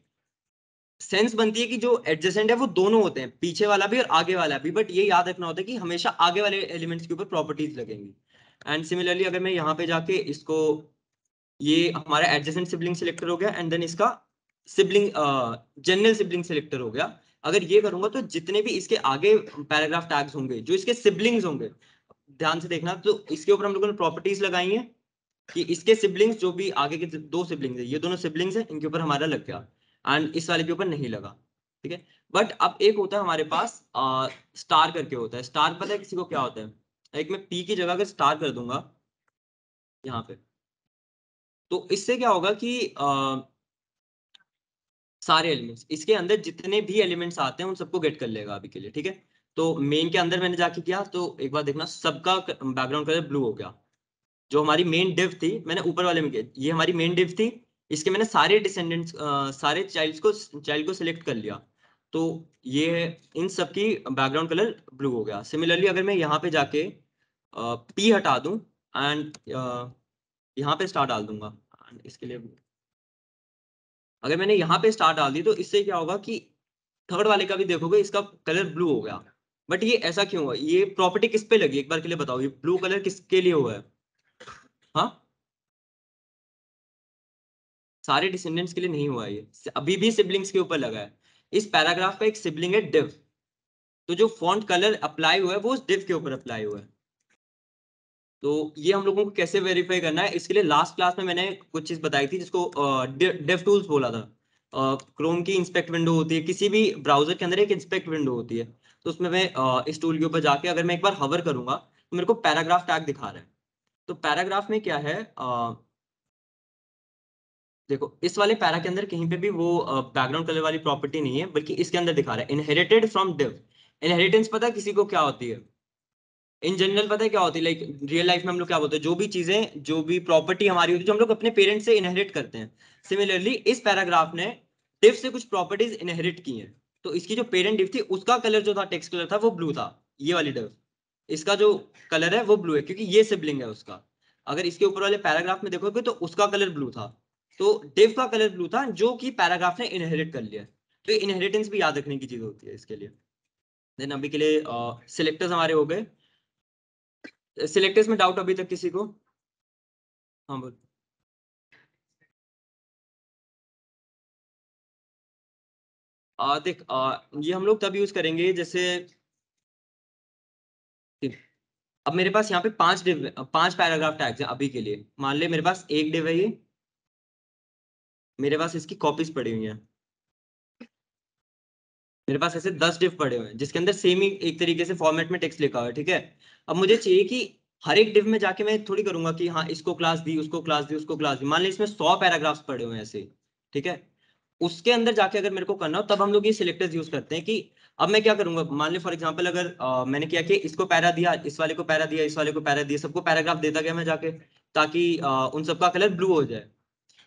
सेंस बनती है कि जो एडजेसेंट है वो दोनों होते हैं, पीछे वाला भी और आगे वाला भी बट ये याद रखना होता है कि हमेशा आगे वाले एलिमेंट्स के ऊपर प्रॉपर्टीज़ लगेंगी। एंड सिमिलरली अगर मैं यहाँ पे जाके इसको, ये हमारा एडजेसेंट सिबलिंग सिलेक्टर हो गया एंड देन इसका सिबलिंग जनरल सिबलिंग सिलेक्टर हो गया, अगर ये करूँगा तो जितने भी इसके आगे पैराग्राफ टैग्स होंगे, जो इसके सिबलिंग्स होंगे, ध्यान से देखना तो इसके ऊपर हम लोगों ने प्रॉपर्टीज़ लगाई है। कि इसके सिबलिंग्स जो भी आगे के दो सिबलिंग्स है ये दोनों सिबलिंग्स है इनके ऊपर हमारा लग गया। एंड इस वाले के ऊपर नहीं लगा ठीक है? बट अब एक होता है हमारे पास आ, स्टार करके होता है। स्टार पता है किसी को क्या होता है? एक मैं पी की जगह अगर स्टार कर दूँगा यहाँ पे तो इससे क्या होगा कि आ, सारे एलिमेंट्स इसके अंदर जितने भी एलिमेंट्स आते हैं उन सबको गेट कर लेगा अभी के लिए ठीक है? तो मेन के अंदर मैंने जाके किया तो एक बार देखना सबका बैकग्राउंड कलर ब्लू हो गया। जो हमारी मेन डिव थी, मैंने ऊपर वाले में ये हमारी मेन डिव थी, इसके मैंने सारे डिसेंडेंट्स सारे चाइल्ड को चाइल्ड को सिलेक्ट कर लिया। तो ये इन सब की बैकग्राउंड कलर ब्लू हो गया। सिमिलरली अगर मैं यहाँ पे जाके पी हटा दूँ एंड यहाँ पे स्टार डाल दूँगा इसके लिए अगर मैंने यहाँ पे स्टार डाल दी तो इससे क्या होगा कि थर्ड वाले का भी देखोगे, इसका कलर ब्लू हो गया। बट ये ऐसा क्यों हुआ? ये प्रॉपर्टी किस पे लगी? एक बार के लिए बताओ, ये ब्लू कलर किसके लिए हुआ है? हाँ? सारे डिसेंडेंट्स के लिए नहीं हुआ ये। अभी भी सिबलिंग्स के ऊपर लगा है। इस पैराग्राफ का एक सिबलिंग है डिव तो जो फॉन्ट कलर अप्लाई हुआ है, वो उस डिव के ऊपर अप्लाई हुआ है। तो ये हम लोगों को कैसे वेरीफाई करना है? इसके लिए लास्ट क्लास में मैंने कुछ चीज़ बताई थी, जिसको डेव टूल्स बोला था। क्रोम की इंस्पेक्ट विंडो होती है, किसी भी ब्राउज़र के अंदर एक इंस्पेक्ट विंडो होती है। तो उसमें मैं इस टूल के ऊपर जाके अगर मैं एक बार हवर करूँगा तो मेरे को पैराग्राफ टैग दिखा रहा है। तो पैराग्राफ में क्या है आ, देखो इस वाले पैरा के अंदर कहीं पे भी वो बैकग्राउंड कलर वाली प्रॉपर्टी नहीं है बल्कि इसके अंदर दिखा रहा है। इनहेरिटेड फ्रॉम डिव इनहेरिटेंस पता है किसी को क्या होती है? इन जनरल पता है क्या होती है? लाइक रियल लाइफ में हम लोग क्या बोलते हैं? जो भी चीज़ें जो भी प्रॉपर्टी हमारी होती है जो हम लोग अपने पेरेंट्स से इनहेरिट करते हैं। सिमिलरली इस पैराग्राफ ने डिव से कुछ प्रॉपर्टीज़ इनहेरिट की हैं। तो इसकी जो पेरेंट डिव थी उसका कलर जो था टेक्स्ट कलर था वो ब्लू था। ये वाली डिव इसका जो कलर है वो ब्लू है क्योंकि ये सिबलिंग है उसका। अगर इसके ऊपर वाले पैराग्राफ में देखोगे तो उसका कलर ब्लू था। तो डिव का कलर ब्लू था जो कि पैराग्राफ ने इनहेरिट कर लिया। तो इनहेरिटेंस भी याद रखने की चीज़ होती है इसके लिए। देन अभी के लिए सिलेक्टर्स हमारे हो गए। सिलेक्टर्स में डाउट अभी तक किसी को? हाँ बोल। आ, देख आ, ये हम लोग तब यूज़ करेंगे जैसे अब मेरे पास यहाँ पे पाँच डिव पाँच पैराग्राफ टैग्स हैं अभी के लिए। मान ले मेरे पास एक डिव है ये। मेरे पास इसकी कॉपीज पड़ी हुई हैं। मेरे पास ऐसे दस डिव पड़े हुए हैं, जिसके अंदर सेम ही एक तरीके से फॉर्मेट में टेक्स्ट लिखा हुआ है, ठीक है? अब मुझे चाहिए कि हर एक डिव में जाके मैं थोड़ी करूँगा कि हाँ इसको क्लास दी, उसको क्लास दी, उसको क्लास दी। मान ली इसमें सौ पैराग्राफ्स पड़े हुए हैं ऐसे, ठीक है? उसके अंदर जाके अगर मेरे को करना हो, तब हम लोग ये सिलेक्टर्स यूज़ करते हैं कि अब मैं क्या करूँगा? मान ली फॉर एग्जांपल अगर आ, मैंने किया कि इसको पैरा दिया इस वाले को पैरा दिया इस वाले को पैरा दिया सबको पैराग्राफ देता गया मैं जाके ताकि आ, उन सबका कलर ब्लू हो जाए।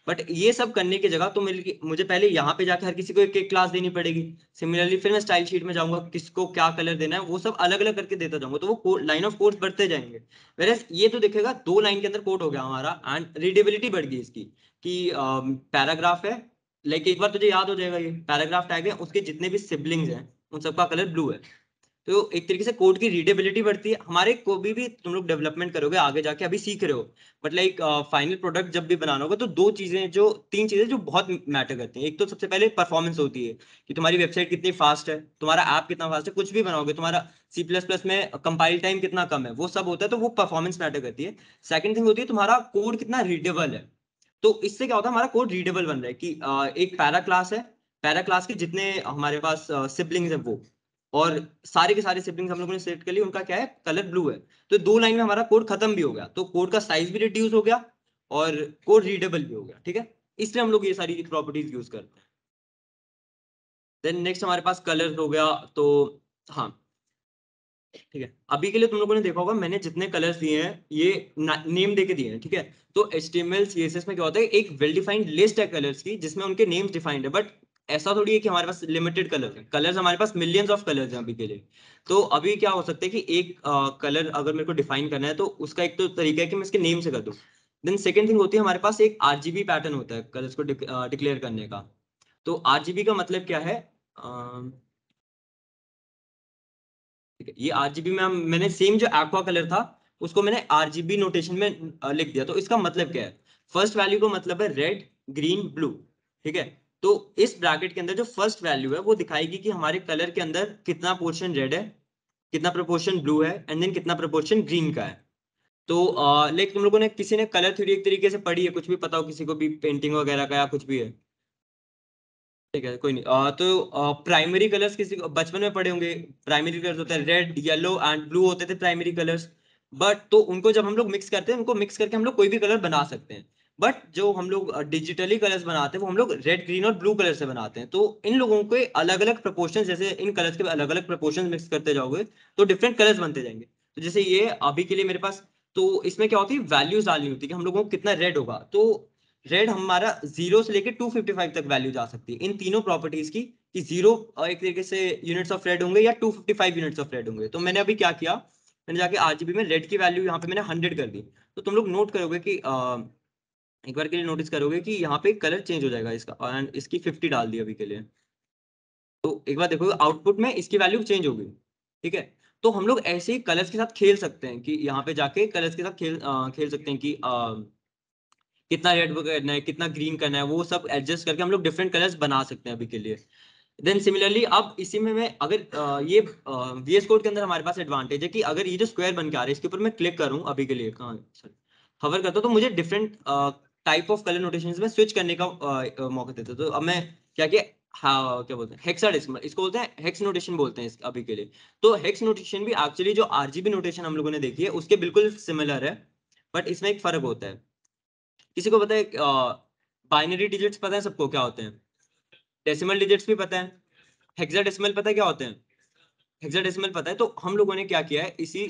बट ये सब करने की जगह तो मुझे पहले यहाँ पे जाके हर किसी को एक एक क्लास देनी पड़ेगी। सिमिलरली फिर मैं स्टाइल शीट में जाऊँगा किसको क्या कलर देना है वो सब अलग अलग करके देता जाऊँगा तो वो लाइन ऑफ़ कोर्स बढ़ते जाएँगे। वेर ये तो देखेगा दो लाइन के अंदर कोड हो गया हमारा एंड रीडेबिलिटी बढ़ गई इसकी कि पैराग्राफ है लाइक एक बार तुझे याद हो जाएगा ये पैराग्राफ टैग है उसके जितने भी सिबलिंग्स हैं उन सबका कलर ब्लू है। तो एक तरीके से कोड की रीडेबिलिटी बढ़ती है। हमारे को भी, भी तुम लोग डेवलपमेंट करोगे आगे जाके अभी सीख रहे हो। बट लाइक फाइनल प्रोडक्ट जब भी बनाना होगा तो दो चीज़ें जो तीन चीज़ें जो बहुत मैटर करती हैं। एक तो सबसे पहले परफॉर्मेंस होती है कि तुम्हारी वेबसाइट कितनी फास्ट है तुम्हारा ऐप कितना फास्ट है कुछ भी बनाओगे तुम्हारा सी प्लस प्लस में कंपाइल टाइम कितना कम है वो सब होता है तो वो परफॉर्मेंस मैटर करती है। सेकंड थिंग होती है तुम्हारा कोड कितना रीडेबल है। तो इससे क्या होता है हमारा कोड रीडेबल बन रहा है कि uh, एक पैरा क्लास है पैरा क्लास के जितने हमारे पास सिबलिंग्स हैं वो, और सारे के सारे सिबलिंग्स हम लोगों ने सेलेक्ट कर लिए, उनका क्या है? कलर ब्लू है। तो दो लाइन में हमारा कोड खत्म भी हो गया। तो कोड का साइज़ भी रिड्यूस हो गया और कोड रीडेबल भी हो गया, ठीक है? इसलिए हम लोग ये सारी प्रॉपर्टीज़ यूज़ करते हैं। देन नेक्स्ट हमारे पास कलर हो गया तो हाँ ठीक है। अभी के लिए तुम लोगों ने देखा होगा, मैंने जितने कलर्स दिए हैं, ये नेम देके दिए हैं, ठीक है? तो H T M L C S S में क्या होता है, एक वेल डिफाइंड लिस्ट है कलर्स की, जिसमें उनके नेम्स डिफाइंड है बट ऐसा थोड़ी है कि हमारे पास लिमिटेड कलर है। कलर्स हमारे पास मिलियंस ऑफ़ कलर्स हैं अभी के लिए। तो अभी क्या हो सकता है कि एक कलर अगर मेरे को डिफाइन करना है तो उसका एक तो तरीका है कि मैं इसके नेम से कर दूँ। देन सेकेंड थिंग होती है, हमारे पास एक आरजीबी पैटर्न होता है कलर्स को डिक्लेयर करने का। तो आरजीबी का मतलब क्या है? ठीक है, ये आरजीबी में हम, मैंने सेम जो एक्वा कलर था, उसको मैंने आरजीबी नोटेशन में लिख दिया। तो इसका मतलब क्या है? फ़र्स्ट वैल्यू का मतलब है रेड ग्रीन ब्लू ठीक है? तो इस ब्रैकेट के अंदर जो फ़र्स्ट वैल्यू है वो दिखाएगी कि हमारे कलर के अंदर कितना पोर्शन रेड है कितना प्रपोर्शन ब्लू है एंड देन कितना प्रपोर्शन ग्रीन का है। तो लाइक तुम लोगों ने किसी ने कलर थ्योरी एक तरीके से पढ़ी है कुछ भी पता हो किसी को भी पेंटिंग वगैरह का या कुछ भी है। ठीक है कोई नहीं। आ, तो प्राइमरी कलर्स किसी को बचपन में पढ़े होंगे प्राइमरी कलर्स होते हैं रेड येलो एंड ब्लू होते थे प्राइमरी कलर्स बट तो उनको जब हम लोग मिक्स करते हैं उनको मिक्स करके हम लोग कोई भी कलर बना सकते हैं। बट जो हम लोग डिजिटली कलर्स बनाते हैं, वो हम लोग रेड ग्रीन और ब्लू कलर से बनाते हैं। तो इन लोगों के अलग अलग प्रपोर्शन जैसे इन कलर्स के अलग अलग प्रपोर्शन मिक्स करते जाओगे तो डिफरेंट कलर्स बनते जाएँगे। तो जैसे ये अभी के लिए मेरे पास तो इसमें क्या होती है? वैल्यूज़ डालनी होती है कि हम लोगों को कितना रेड होगा। तो रेड हमारा ज़ीरो से लेकर टू फिफ्टी फाइव तक वैल्यू जा सकती है। इन तीनों प्रॉपर्टीज़ की, कि ज़ीरो एक तरीके से यूनिट्स ऑफ़ रेड होंगे या two fifty five units of red होंगे। तो मैंने अभी क्या किया? मैंने जाके आरजीबी में रेड की वैल्यू यहाँ पे मैंने हंड्रेड कर दी। तो तुम लोग नोट करोगे कि एक बार के लिए नोटिस करोगे कि यहाँ पे कलर चेंज हो जाएगा इसका एंड इसकी 50 डाल दी अभी के लिए। तो एक बार देखोगे आउटपुट में इसकी वैल्यू चेंज होगी ठीक है? तो हम लोग ऐसे ही कलर्स के साथ खेल सकते हैं कि यहाँ पे जाके कलर्स के साथ खेल आ, खेल सकते हैं कि आ, कितना रेड करना है कितना ग्रीन करना है वो सब एडजस्ट करके हम लोग डिफरेंट कलर्स बना सकते हैं अभी के लिए। देन सिमिलरली अब इसी में मैं अगर आ, ये वी एस कोड के अंदर हमारे पास एडवांटेज है कि अगर ये जो स्क्वायर बन के आ रहा है इसके ऊपर मैं क्लिक करूँ अभी के लिए कहाँ सॉरी हवर करता हूँ तो मुझे different type of colour notation में स्विच करने का आ, मौका देते तो अब मैं क्या किया? हाँ क्या बोलते हैं? हेक्साडेसिमल इसको बोलते हैं हेक्स नोटेशन बोलते हैं अभी के लिए। तो हेक्स नोटेशन भी एक्चुअली जो आरजीबी नोटेशन हम लोगों ने देखी है उसके बिल्कुल सिमिलर है बट इसमें एक फ़र्क होता है। किसी को पता है बाइनरी डिजिट्स पता है सबको क्या होते हैं? डेसिमल डिजिट्स भी पता है। हेक्साडेसिमल पता है क्या होते हैं? हेक्साडेसिमल पता है। तो हम लोगों ने क्या किया है? इसी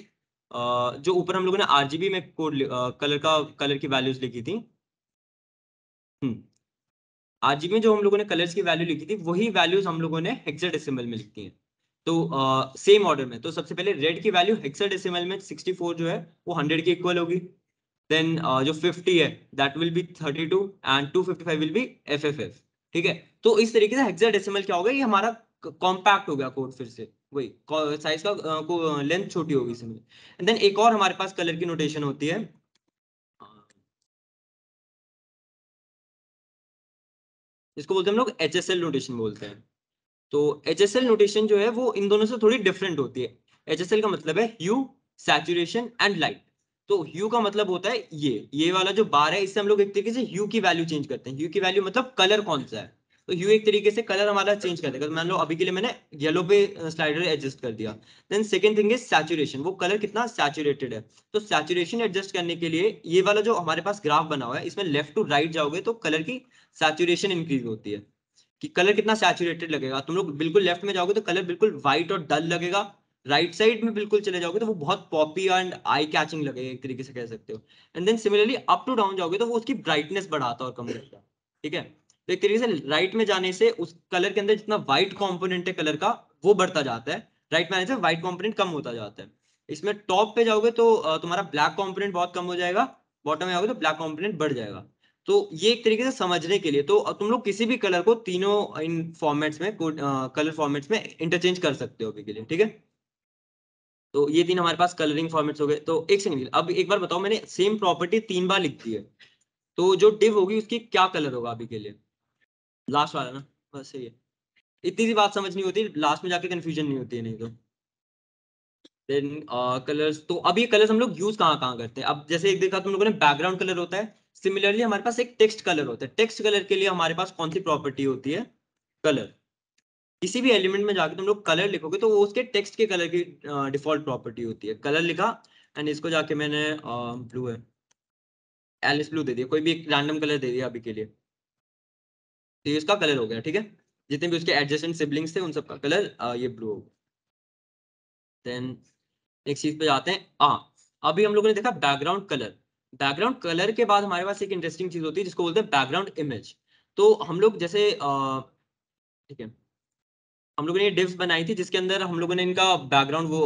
जो ऊपर हम लोगों ने आरजीबी में कोड कलर का कलर की वैल्यूज़ लिखी थी आज में जो हम लोगों ने कलर्स की वैल्यू लिखी थी वही वैल्यूज़ हम लोगों ने हेक्साडेसिमल में लिखी है। तो सेम uh, ऑर्डर में। तो सबसे पहले रेड की वैल्यू हेक्साडेसिमल में 64 जो है वो 100 के इक्वल होगी। देन uh, जो 50 है that will be 32 and 255 will be FFF ठीक है? तो इस तरीके से हेक्साडेसिमल क्या होगा? ये हमारा कॉम्पैक्ट हो गया कोड फिर से। वही साइज़ का लेंथ छोटी होगी इसमें। एंड देन एक और हमारे पास कलर की नोटेशन होती है। इसको बोलते हैं हम लोग एच एस एल नोटेशन बोलते हैं। तो एच एस एल नोटेशन जो है, वो इन दोनों से थोड़ी डिफरेंट होती है। एच एस एल का मतलब है ह्यू सैचुरेशन एंड लाइट तो ह्यू का मतलब होता है ये। ये वाला जो बार है, इससे हम लोग एक तरीके से ह्यू की वैल्यू चेंज करते हैं। ह्यू की वैल्यू मतलब कलर कौन सा है? तो ह्यू एक तरीके से कलर हमारा चेंज कर देगा मान लो अभी के लिए मैंने येलो पे स्लाइडर एडजस्ट कर दिया then second thing is saturation वो कलर कितना सैचुरेटेड है? तो सैचुरेशन एडजस्ट करने के लिए ये वाला जो हमारे पास ग्राफ बना हुआ है, इसमें लेफ़्ट टू राइट जाओगे तो कलर की सैचुरेशन इंक्रीज होती है। कि कलर कितना सैचुरेटेड लगेगा? तुम लोग बिल्कुल लेफ़्ट में जाओगे तो कलर बिल्कुल व्हाइट और डल लगेगा। राइट right साइड में बिल्कुल चले जाओगे तो वो बहुत पॉपी एंड आई कैचिंग लगेगा, एक तरीके से कह सकते हो। And then similarly up to down जाओगे तो वो उसकी ब्राइटनेस बढ़ाता और कम करता ठीक है? तो एक तरीके से राइट right में जाने से उस कलर के अंदर जितना व्हाइट कॉम्पोनेंट है कलर का, वो बढ़ता जाता है। राइट में आने से व्हाइट कॉम्पोनेंट कम होता जाता है। इसमें टॉप पे जाओगे तो तुम्हारा ब्लैक कॉम्पोनेंट बहुत कम हो जाएगा। बॉटम में जाओगे तो ब्लैक कॉम्पोनेंट बढ़ जाएगा। तो ये एक तरीके से समझने के लिए तो तुम लोग किसी भी कलर को तीनों इन फॉर्मेट्स में कलर फॉर्मेट्स में इंटरचेंज कर सकते हो अभी के लिए ठीक है? तो ये तीन हमारे पास कलरिंग फॉर्मेट्स हो गए। तो एक सेकंड अब एक बार बताओ मैंने सेम प्रॉपर्टी तीन बार लिख दी है। तो जो डिव होगी उसकी क्या कलर होगा अभी के लिए? लास्ट वाला ना? बस है। इतनी सी बात समझ नहीं होती लास्ट में जाके कन्फ्यूज़न नहीं होती है नहीं तो। देन कलर्स uh, तो अब ये कलर्स हम लोग यूज़ कहाँ कहाँ करते हैं? अब जैसे एक देखा तुम लोगों ने बैकग्राउंड कलर होता है सिमिलरली हमारे पास एक टेक्स्ट कलर होता है। टेक्स्ट कलर के लिए हमारे पास कौन सी प्रॉपर्टी होती है? कलर किसी भी एलिमेंट में जाके तुम लोग कलर लिखोगे तो वो उसके टेक्स्ट के कलर की डिफ़ॉल्ट प्रॉपर्टी होती है। कलर लिखा एंड इसको जाके मैंने ब्लू है। एलिस ब्लू दे दिया। कोई भी एक रैंडम कलर दे दिया अभी के लिए। तो ये इसका कलर हो गया, ठीक है? जितने भी उसके एडजस्टेंट सिबलिंग्स थे, उन सब का कलर ये ब्लू हो गया। देन नेक्स्ट चीज़ पे जाते हैं। हाँ अभी हम लोगों ने देखा बैकग्राउंड कलर बैकग्राउंड कलर के बाद हमारे पास एक इंटरेस्टिंग चीज़ होती है, जिसको बोलते हैं बैकग्राउंड इमेज तो हम लोग जैसे ठीक है, हम लोगों ने ये डिव्स बनाई थी, जिसके अंदर हम लोगों ने इनका बैकग्राउंड वो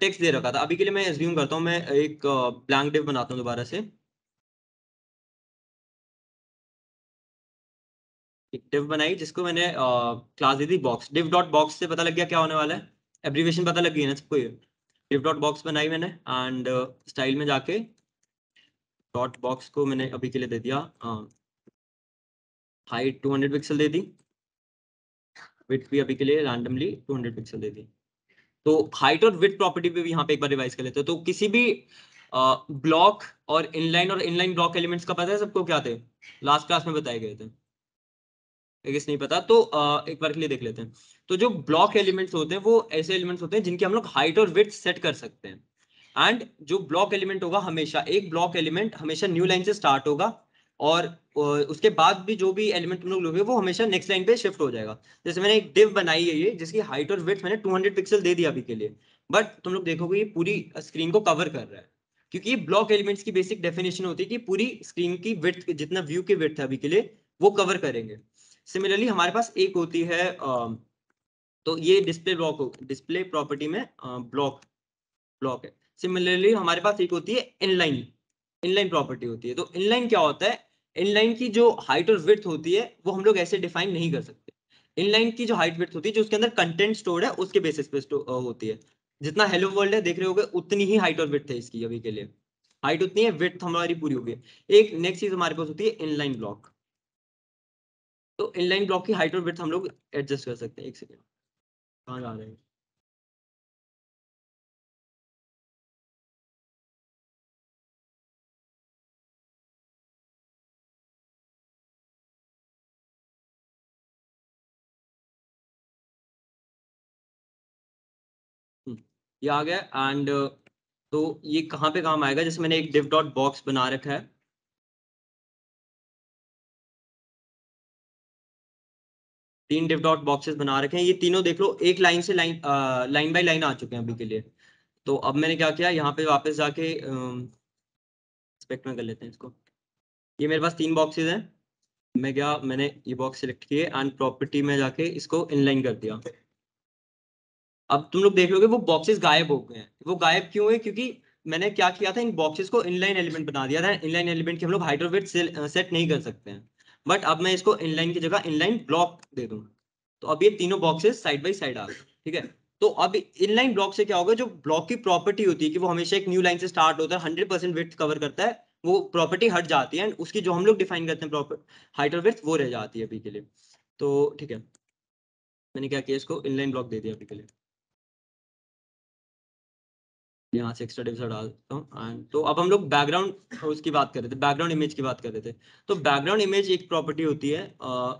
टेक्स्ट दे रखा था। अभी के लिए मैं एज्यूम करता हूँ, मैं एक ब्लैंक डिव बनाता हूँ दोबारा से। एक डिव बनाई, जिसको मैंने क्लास दी थी बॉक्स डिव डॉट बॉक्स से पता लग गया क्या होने वाला है? एब्रीवेशन पता लग गई ना सबको ये? डिव डॉट बॉक्स बनाई मैंने एंड स्टाइल में जाके डॉट बॉक्स को मैंने अभी के लिए दे दिया। हाइट 200 पिक्सल दे दी। विथ भी अभी के लिए रैंडमली 200 पिक्सल दे दी। तो हाइट और विथ प्रॉपर्टी पे भी यहाँ पे एक बार रिवाइज कर लेते हैं। तो किसी भी ब्लॉक और इनलाइन और इनलाइन ब्लॉक एलिमेंट्स का पता है सबको क्या थे? लास्ट क्लास में बताए गए थे। नहीं पता। तो आ, एक बार के लिए देख लेते हैं। तो जो ब्लॉक एलिमेंट्स होते हैं वो ऐसे एलिमेंट्स होते हैं जिनकी हम लोग हाइट और विथ सेट कर सकते हैं। एंड जो ब्लॉक एलिमेंट होगा, हमेशा, एक ब्लॉक एलिमेंट हमेशा न्यू लाइन से स्टार्ट होगा और उसके बाद भी जो भी एलिमेंट तुम लोग लोगे, वो हमेशा नेक्स्ट लाइन पे शिफ्ट हो जाएगा। जैसे मैंने एक डिव बनाई है ये, जिसकी हाइट और विथ मैंने 200 पिक्सल दे दिया अभी के लिए। बट तुम लोग देखोगे ये पूरी स्क्रीन को कवर कर रहा है। क्योंकि ब्लॉक एलिमेंट्स की बेसिक डेफिनेशन होती है कि पूरी स्क्रीन की विथ जितना व्यू की विथ है अभी के लिए, वो कवर करेंगे। सिमिलरली हमारे पास एक होती है तो ये डिस्प्ले ब्लॉक डिस्प्ले प्रॉपर्टी में ब्लॉक ब्लॉक है। सिमिलरली हमारे पास एक होती है इनलाइन इनलाइन प्रॉपर्टी होती है। तो इनलाइन क्या होता है? इनलाइन की जो हाइट और विथ होती है, वो हम लोग ऐसे डिफाइन नहीं कर सकते। इनलाइन की जो हाइट विथ होती है, जो उसके अंदर कंटेंट स्टोर्ड है, उसके बेसिस पे होती है। जितना हेलो वर्ल्ड है, देख रहे होगे, उतनी ही हाइट और विथ है इसकी अभी के लिए। हाइट उतनी है विथ हमारी पूरी होगी। एक नेक्स्ट चीज़ हमारे पास होती है इनलाइन ब्लॉक तो इनलाइन ब्लॉक की हाइट और विथ हम लोग एडजस्ट कर सकते हैं, एक सेकेंड कहाँ जा रहे हैं? ये आ गया एंड तो ये कहाँ पे काम आएगा? जैसे मैंने एक डिव डॉट बॉक्स बना रखा है। तीन डिव डॉट बॉक्सेस बना रखे हैं। ये तीनों देख लो, एक लाइन से लाइन लाइन बाय लाइन आ चुके हैं अभी के लिए। तो अब मैंने क्या किया, यहाँ पे वापस जाके स्पेक्ट में कर लेते हैं इसको। ये मेरे पास तीन बॉक्सेस हैं। मैं क्या, मैंने ये बॉक्स सिलेक्ट किए एंड प्रॉपर्टी में जाके इसको इनलाइन कर दिया। अब तुम लोग देख लोगे, वो बॉक्सेस गायब हो गए हैं। वो गायब क्यों हुए? क्योंकि मैंने क्या किया था, इन बॉक्सेस को इनलाइन एलिमेंट बना दिया था। इनलाइन एलिमेंट की हम लोग हाइड्रोवेट सेट नहीं कर सकते हैं। बट अब मैं इसको इनलाइन की जगह इनलाइन ब्लॉक दे दूँ। तो अब ये तीनों बॉक्सेस साइड बाई साइड आ गए, ठीक है? तो अब इनलाइन ब्लॉक से क्या होगा, जो ब्लॉक की प्रॉपर्टी होती है कि वो हमेशा एक न्यू लाइन से स्टार्ट होता है हंड्रेड परसेंट विथ कवर करता है, वो प्रॉपर्टी हट जाती है एंड उसकी जो हम लोग डिफाइन करते हैं प्रॉपर हाइट वो रह जाती है अभी के लिए। तो ठीक है। मैंने क्या किया, इसको इनलाइन ब्लॉक दे दिया अभी के लिए। यहाँ से एक्स्ट्रा डिविजन डालता हूँ तो अब हम लोग बैकग्राउंड उसकी बात कर रहे थे बैकग्राउंड इमेज की बात कर रहे थे। तो बैकग्राउंड इमेज एक प्रॉपर्टी होती है आ,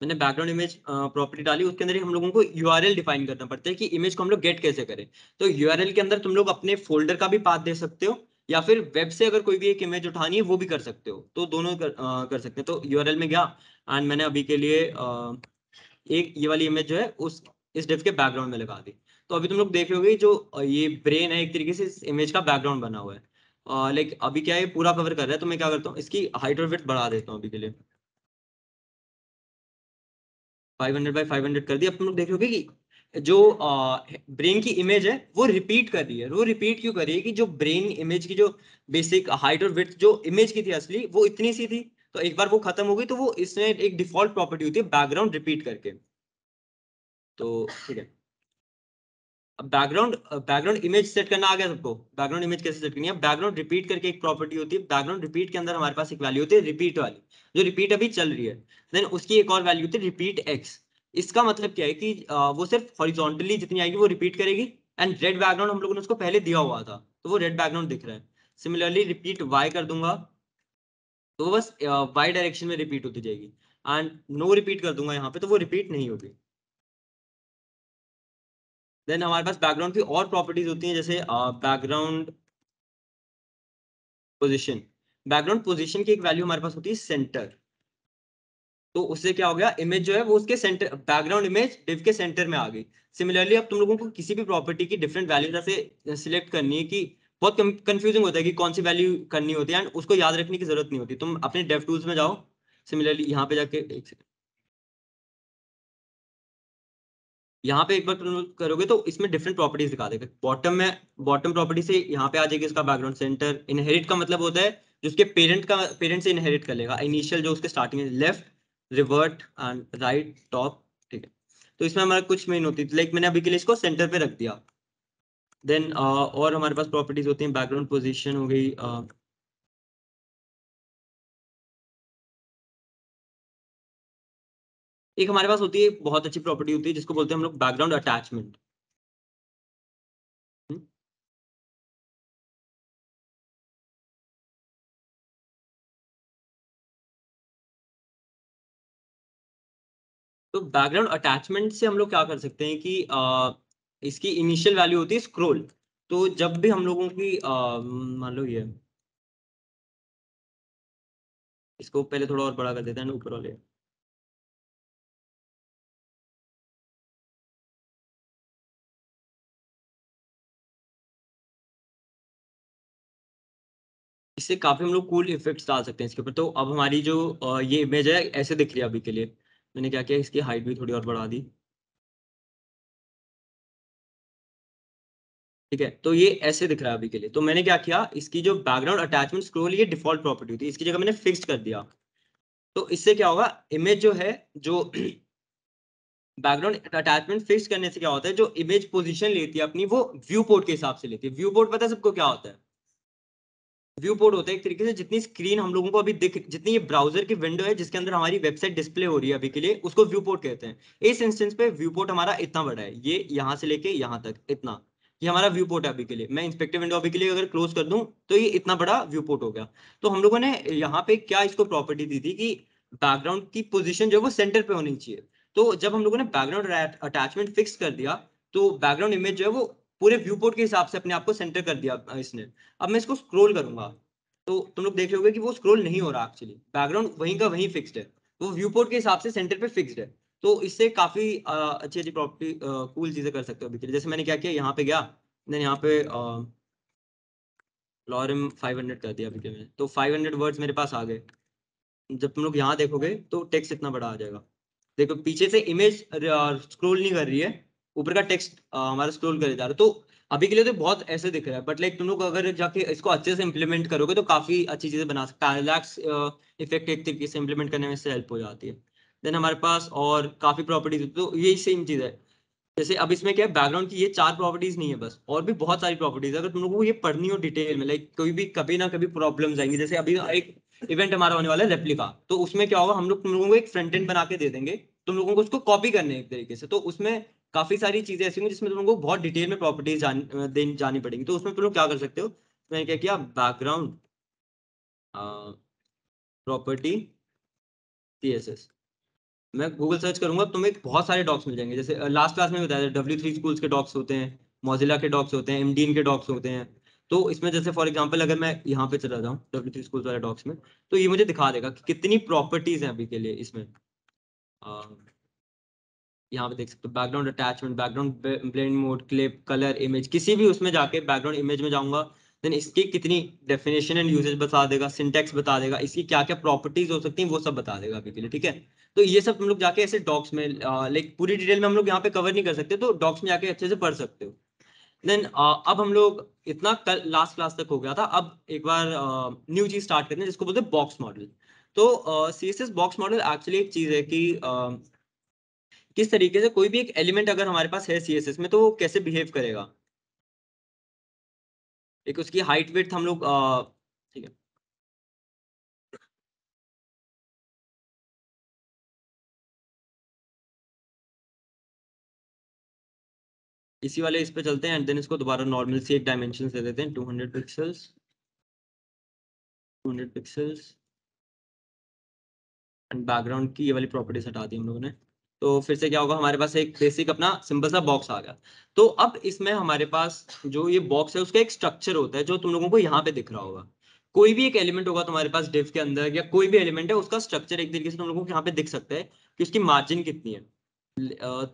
मैंने बैकग्राउंड इमेज प्रॉपर्टी डाली उसके अंदर हम लोगों को यूआरएल डिफाइन करना पड़ता है कि इमेज को हम लोग गेट कैसे करें। तो यूआरएल के अंदर तुम लोग अपने फोल्डर का भी पाथ दे सकते हो या फिर वेब से अगर कोई भी एक इमेज उठानी है वो भी कर सकते हो। तो दोनों कर, आ, कर सकते हैं। तो यूआरएल में गया एंड मैंने अभी के लिए आ, एक ये वाली इमेज जो है, उस, इस डिव के बैकग्राउंड में लगा दी। तो अभी तुम लोग देख रहे जो ये ब्रेन है एक तरीके से, इस इमेज का बैकग्राउंड बना हुआ है। लाइक अभी क्या है पूरा कवर कर रहा है तो मैं क्या करता हूँ, इसकी हाइट और विथ बढ़ा देता हूँ अभी के लिए। 500 बाई 500 कर दिया तुम लोग देख रहे कि जो ब्रेन की इमेज है, वो रिपीट कर रही है। वो रिपीट क्यों कर रही है कि जो ब्रेन इमेज की जो बेसिक हाइट और विथ जो इमेज की थी असली, वो इतनी सी थी तो एक बार वो खत्म हो गई तो वो इसमें एक डिफ़ॉल्ट प्रॉपर्टी होती है बैकग्राउंड रिपीट करके। तो ठीक है। अब बैकग्राउंड बैकग्राउंड इमेज सेट करना आ गया सबको। बैकग्राउंड इमेज कैसे सेट करनी है? बैकग्राउंड रिपीट करके एक प्रॉपर्टी होती है। बैकग्राउंड रिपीट के अंदर हमारे पास एक वैल्यू होती है रिपीट वाली। जो रिपीट अभी चल रही है देन उसकी एक और वैल्यू होती है रिपीट एक्स इसका मतलब क्या है कि वो सिर्फ़ हॉरिजॉन्टली जितनी आएगी वो रिपीट करेगी। एंड रेड बैकग्राउंड हम लोगों ने उसको पहले दिया हुआ था तो वो रेड बैकग्राउंड दिख रहा है। सिमिलरली रिपीट वाई कर दूँगा। तो बस वाई डायरेक्शन में रिपीट होती जाएगी। एंड नो रिपीट कर दूँगा यहाँ पे तो वो रिपीट नहीं होगी। देन हमारे पास बैकग्राउंड की और प्रॉपर्टीज़ होती हैं, जैसे बैकग्राउंड पोजिशन बैकग्राउंड पोजीशन की एक वैल्यू हमारे पास होती है सेंटर तो उससे क्या हो गया? इमेज जो है, वो उसके सेंटर बैकग्राउंड इमेज डिव के सेंटर में आ गई। सिमिलरली अब तुम लोगों को किसी भी प्रॉपर्टी की डिफरेंट वैल्यू जैसे सिलेक्ट करनी है कि बहुत कंफ्यूजिंग होता है कि कौन सी वैल्यू करनी होती है एंड उसको याद रखने की ज़रूरत नहीं होती। तुम अपने डेव टूल्स में जाओ सिमिलरली यहाँ पे जाके एक सेकंड यहाँ पे एक बार करोगे तो इसमें डिफरेंट प्रॉपर्टीज़ दिखा देगा। बॉटम में बॉटम प्रॉपर्टी से यहाँ पे आ जाएगी इसका बैकग्राउंड सेंटर इनहेरिट का मतलब होता है जिसके पेरेंट का पेरेंट से इनहेरिट कर लेगा। इनिशियल जो उसके स्टार्टिंग है left revert and right top ठीक है। तो इसमें हमारा कुछ मेन होती है। लाइक मैंने अभी के लिए इसको सेंटर पे रख दिया। देन uh, और हमारे पास प्रॉपर्टीज़ होती हैं बैकग्राउंड पोजीशन हो गई uh, एक हमारे पास होती है बहुत अच्छी प्रॉपर्टी होती है जिसको बोलते हैं हम लोग बैकग्राउंड हम्म। अटैचमेंट तो बैकग्राउंड अटैचमेंट से हम लोग क्या कर सकते हैं कि uh, इसकी इनिशियल वैल्यू होती है स्क्रोल तो जब भी हम लोगों की मान लो ये, इसको पहले थोड़ा और बड़ा कर देते हैं ऊपर वाले। इससे काफ़ी हम लोग कूल इफेक्ट्स डाल सकते हैं इसके ऊपर। तो अब हमारी जो ये इमेज है, ऐसे दिख रही है अभी के लिए। मैंने क्या किया, इसकी हाइट भी थोड़ी और बढ़ा दी। ठीक है? तो ये ऐसे दिख रहा है अभी के लिए। तो मैंने क्या किया, इसकी जो बैकग्राउंड अटैचमेंट स्क्रोल ये डिफ़ॉल्ट प्रॉपर्टी है, इसकी जगह मैंने फिक्स कर दिया। तो इससे क्या होगा इमेज जो है, जो बैकग्राउंड अटैचमेंट फिक्स करने से क्या होता है, जो इमेज पोजीशन लेती है अपनी, वो व्यू पोर्ट के हिसाब से लेती है। व्यू पोर्ट पता है सबको क्या होता है? व्यू पोर्ट होता है एक तरीके से जितनी स्क्रीन हम लोगों को अभी दिख, जितनी ये ब्राउज़र की विंडो है, जिसके अंदर हमारी वेबसाइट डिस्प्ले हो रही है अभी के लिए, उसको व्यू पोर्ट कहते हैं। इस इंस्टेंस पे व्यू पोर्ट हमारा इतना बड़ा है। ये यहाँ से लेके यहाँ तक, इतना। ये हमारा व्यू पोर्ट है अभी के लिए। मैं इंस्पेक्टिव विंडो अभी के लिए अगर क्लोज कर दूँ तो ये इतना बड़ा व्यू पोर्ट हो गया। तो हम लोगों ने यहाँ पे क्या इसको प्रॉपर्टी दी थी कि बैकग्राउंड की पोजिशन जो है वो सेंटर पे होनी चाहिए। तो जब हम लोगों ने बैकग्राउंड अटैचमेंट फिक्स कर दिया तो बैकग्राउंड इमेज जो है वो पूरे व्यू पोर्ट के हिसाब से अपने आप को सेंटर कर दिया इसने। अब मैं इसको स्क्रोल करूँगा। तो तुम लोग देख रहे हो कि वो स्क्रोल नहीं हो रहा एक्चुअली बैकग्राउंड वहीं का वहीं फिक्स्ड है। वो व्यू पोर्ट के हिसाब से सेंटर पे फिक्स्ड है। तो इससे काफ़ी अच्छी अच्छी प्रॉपर्टी कूल चीज़ें कर सकते हो अभी जैसे मैंने क्या किया, यहाँ पे गया, मैंने यहाँ पे लॉरम 500 कर दिया अभी मैंने तो 500 वर्ड्स मेरे पास आ गए। जब तुम लोग यहाँ देखोगे तो टेक्स्ट इतना बड़ा आ जाएगा। देखो, पीछे से इमेज स्क्रोल नहीं कर रही है। ऊपर का टेक्स्ट हमारा स्क्रोल कर जा रहा है। तो अभी के लिए तो बहुत ऐसे दिख रहा है बट लाइक तुम लोग अगर जाके इसको अच्छे से इम्प्लीमेंट करोगे तो काफ़ी अच्छी चीज़ें बना सकते पैरालैक्स इफ़ेक्ट एक तरीके से इम्प्लीमेंट करने में इससे हेल्प हो जाती है। देन हमारे पास और काफ़ी प्रॉपर्टीज़ तो यही सेम चीज़ है। जैसे अब इसमें क्या है बैकग्राउंड की ये चार प्रॉपर्टीज़ नहीं है बस और भी बहुत सारी प्रॉपर्टीज़ अगर तुम लोगों को ये पढ़नी हो डिटेल में लाइक कोई भी कभी ना कभी प्रॉब्लम आएँगी। जैसे अभी एक इवेंट हमारा होने वाला है रेप्लिका तो उसमें क्या होगा हम लोग तुम लोगों को एक फ्रंट एंड बना के दे देंगे। तुम लोगों को उसको कॉपी करने एक तरीके से। तो उसमें काफ़ी सारी चीज़ें ऐसी होंगी जिसमें तुम लोगों को बहुत डिटेल में प्रॉपर्टीज़ जान, जानी पड़ेगी। तो उसमें तुम लोग क्या कर सकते हो मैंने क्या किया background property C S S मैं गूगल सर्च करूँगा तुम्हें बहुत सारे डॉक्स मिल जाएँगे। जैसे लास्ट क्लास में बताया डब्ल्यू थ्री स्कूल्स के डॉक्स होते हैं मोजिला के डॉक्स होते हैं एमडीन के डॉक्स होते हैं। तो इसमें जैसे फॉर एग्जांपल अगर मैं यहाँ पे चला जाऊँ डब्ल्यू थ्री स्कूल्स वाले डॉक्स में तो ये मुझे दिखा देगा कि कितनी प्रॉपर्टीज़ हैं अभी के लिए इसमें। यहाँ पे देख सकते हो background attachment background blend mode clip colour image किसी भी उसमें जाके बैकग्राउंड इमेज में जाऊँगा देन इसकी कितनी डेफिनेशन एंड यूजेज बता देगा सिंटेक्स बता देगा, इसकी क्या क्या प्रॉपर्टीज़ हो सकती हैं, वो सब बता देगा अभी के लिए, ठीक है? तो ये सब हम लोग जाके ऐसे डॉक्स में लाइक पूरी डिटेल में हम लोग यहाँ पे कवर नहीं कर सकते तो डॉक्स में जाके अच्छे से पढ़ सकते हो। देन अब हम लोग इतना कल लास्ट क्लास तक हो गया था, अब एक बार न्यू चीज़ स्टार्ट करते हैं, जिसको बोलते हैं बॉक्स मॉडल तो C S box model actually एक चीज़ है कि किस तरीके से कोई भी एक एलिमेंट अगर हमारे पास है सी एस एस में तो वो कैसे बिहेव करेगा? एक उसकी हाइट वेट हम लोग इसी वाले इस पे चलते हैं एंड देन इसको दोबारा नॉर्मल सी एक डायमेंशन दे देते हैं 200 पिक्सल्स 200 पिक्सल्स एंड बैकग्राउंड की ये वाली प्रॉपर्टीज़ हटा दी हम लोगों ने। तो फिर से क्या होगा, हमारे पास एक बेसिक अपना सिंपल सा बॉक्स आ गया। तो अब इसमें हमारे पास जो ये बॉक्स है, उसका एक स्ट्रक्चर होता है जो तुम लोगों को यहाँ पे दिख रहा होगा। कोई भी एक एलिमेंट होगा तुम्हारे पास डिव के अंदर, या कोई भी एलिमेंट है, उसका स्ट्रक्चर एक तरीके से तुम लोगों को यहाँ पे दिख सकता है कि उसकी मार्जिन कितनी है।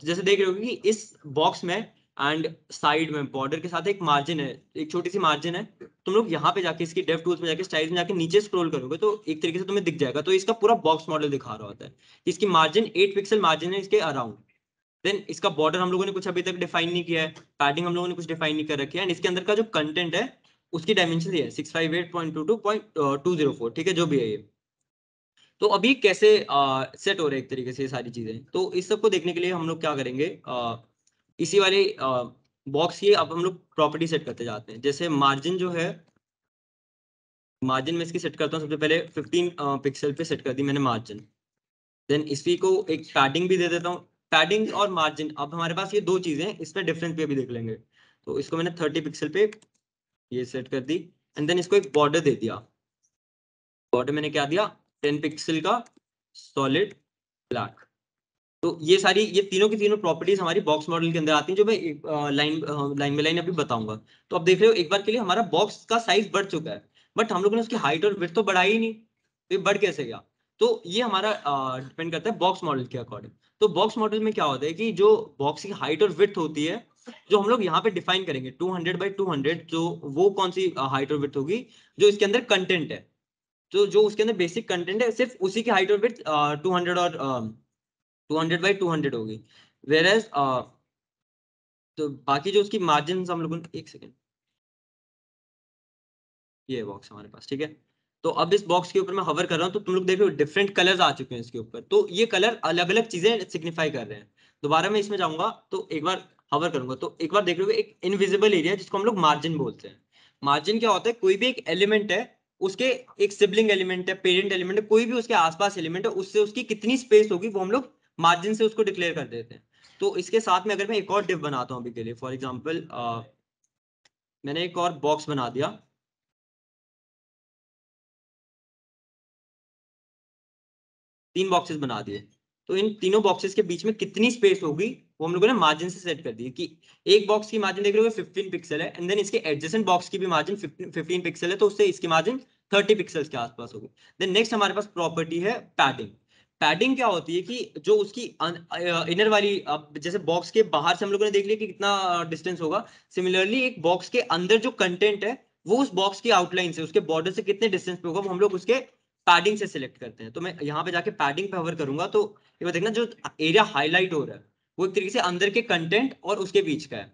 जैसे देख रहे हो कि इस बॉक्स में एंड साइड में बॉर्डर के साथ एक मार्जिन है एक छोटी सी मार्जिन है। तुम लोग यहाँ पे जाके इसकी डेफ टूल्स में जाके स्टाइल में जाके नीचे स्क्रॉल करोगे तो एक तरीके से तुम्हें दिख जाएगा। तो इसका पूरा बॉक्स मॉडल दिखा रहा होता है इसकी मार्जिन एट पिक्सल मार्जिन है इसके अराउंड देन इसका बॉर्डर हम लोगों ने कुछ अभी तक डिफाइन नहीं किया है पैडिंग हम लोगों ने कुछ डिफाइन नहीं कर रखी है। एंड इसके अंदर का जो कंटेंट है उसकी डायमेंशन ये है six five eight point two two point two zero four ठीक है जो भी है ये। तो अभी कैसे आ, सेट हो रहे एक तरीके से ये सारी चीज़ें। तो इस सबको देखने के लिए हम लोग क्या करेंगे आ, इसी वाले बॉक्स की अब हम लोग प्रॉपर्टी सेट करते जाते हैं। जैसे मार्जिन जो है मार्जिन में इसकी सेट करता हूँ, सबसे पहले 15 पिक्सल पे सेट कर दी मैंने मार्जिन देन इसी को एक पैडिंग भी दे देता हूँ। पैडिंग और मार्जिन अब हमारे पास ये दो चीज़ें हैं इसमें डिफरेंस भी अभी देख लेंगे। तो इसको मैंने थर्टी पिक्सल पे ये सेट कर दी एंड देन इसको एक बॉर्डर दे दिया। बॉर्डर मैंने क्या दिया? टेन पिक्सल का सॉलिड ब्लैक तो ये सारी, ये तीनों की तीनों प्रॉपर्टीज़ हमारी बॉक्स मॉडल के अंदर आती हैं, जो मैं लाइन लाइन बाई लाइन अभी बताऊँगा। तो अब देख रहे हो, एक बार के लिए हमारा बॉक्स का साइज़ बढ़ चुका है बट हम लोगों ने उसकी हाइट और विथ तो बढ़ाई ही नहीं। तो ये बढ़ कैसे गया? तो ये हमारा डिपेंड करता है बॉक्स मॉडल के अकॉर्डिंग तो बॉक्स मॉडल में क्या होता है कि जो बॉक्स की हाइट और विथ होती है, जो हम लोग यहाँ पे डिफाइन करेंगे 200 हंड्रेड बाई टू जो वो कौन सी हाइट और विथ होगी, जो इसके अंदर कंटेंट है। तो जो उसके अंदर बेसिक कंटेंट है, सिर्फ़ उसी की हाइट और विथ टू और two hundred by two hundred होगी। वेर एज तो बाकी जो उसकी मार्जिन हम लोगों ने, एक सेकेंड ये बॉक्स हमारे पास, ठीक है? तो अब इस बॉक्स के ऊपर मैं हवर कर रहा हूँ तो तुम लोग देखो डिफरेंट कलर्स आ चुके हैं इसके ऊपर। तो ये कलर अलग अलग चीज़ें सिग्निफाई कर रहे हैं। दोबारा मैं इसमें जाऊँगा तो एक बार हवर करूँगा। तो एक बार देख लो एक इनविजिबल एरिया जिसको हम लोग मार्जिन बोलते हैं। मार्जिन क्या होता है, कोई भी एक एलिमेंट है, उसके एक सिबलिंग एलिमेंट है पेरेंट एलिमेंट है, कोई भी उसके आसपास एलिमेंट है, उससे उसकी कितनी स्पेस होगी, वो हम लोग मार्जिन से उसको डिक्लेयर कर देते हैं। तो इसके साथ में अगर मैं एक और डिप बनाता हूँ अभी के लिए फॉर एग्ज़ाम्पल मैंने एक और बॉक्स बना दिया। तीन बॉक्सेस बना दिए। तो इन तीनों बॉक्सेस के बीच में कितनी स्पेस होगी, वो हम लोगों ने मार्जिन से सेट कर दी कि एक बॉक्स की मार्जिन देख रहे हो 15 पिक्सल है एंड देन इसके एडजेसेंट बॉक्स की भी मार्जिन 15 पिक्सल है तो उससे इसकी मार्जिन 30 पिक्सल्स के आसपास होगी। देन नेक्स्ट हमारे पास प्रॉपर्टी है पैडिंग पैडिंग क्या होती है कि जो उसकी इनर वाली जैसे बॉक्स के बाहर से हम लोगों ने देख लिया कि कितना डिस्टेंस होगा। सिमिलरली एक बॉक्स के अंदर जो कंटेंट है, वो उस बॉक्स की आउटलाइन से, उसके बॉर्डर से कितने डिस्टेंस पे होगा, वो हम लोग उसके पैडिंग से सिलेक्ट करते हैं। तो मैं यहाँ पे जाके पैडिंग पे हवर करूँगा तो ये देखना, जो एरिया हाईलाइट हो रहा है, वो एक तरीके से अंदर के कंटेंट और उसके बीच का है।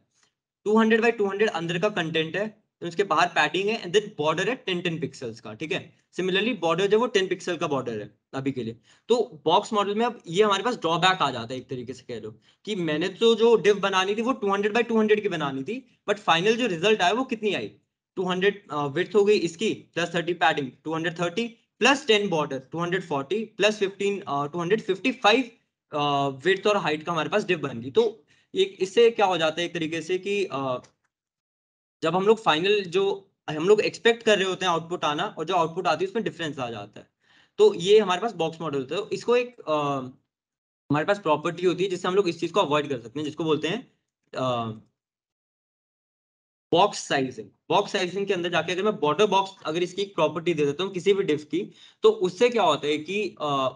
200 हंड्रेड बाई टू अंदर का कंटेंट है तो उसके बाहर पैडिंग है एंड देन बॉर्डर है 10 10 पिक्सल्स का ठीक है? सिमिलरली बॉर्डर जो वो 10 पिक्सल का बॉर्डर है अभी के लिए। तो बॉक्स मॉडल में अब ये हमारे पास ड्रॉबैक आ जाता है एक तरीके से कह लो कि मैंने तो जो डिव बनानी थी वो 200 हंड्रेड बाई टू की बनानी थी बट फाइनल जो रिज़ल्ट आया वो कितनी आई? 200 हंड्रेड विथ हो गई इसकी plus thirty padding 230 plus ten border 240 plus 15 255 width और हाइट का हमारे पास डिप बन गई। तो एक इससे क्या हो जाता है एक तरीके से कि uh, जब हम लोग फाइनल जो हम लोग एक्सपेक्ट कर रहे होते हैं आउटपुट आना और जो आउटपुट आती है उसमें डिफरेंस आ जाता है। तो ये हमारे पास बॉक्स मॉडल होता है। इसको एक uh, हमारे पास प्रॉपर्टी होती है जिससे हम लोग इस चीज़ को अवॉइड कर सकते हैं जिसको बोलते हैं बॉक्स साइजिंग बॉक्स साइजिंग के अंदर जाके अगर मैं बॉर्डर बॉक्स अगर इसकी प्रॉपर्टी दे देता हूँ किसी भी डिफ की तो उससे क्या होता है कि आ,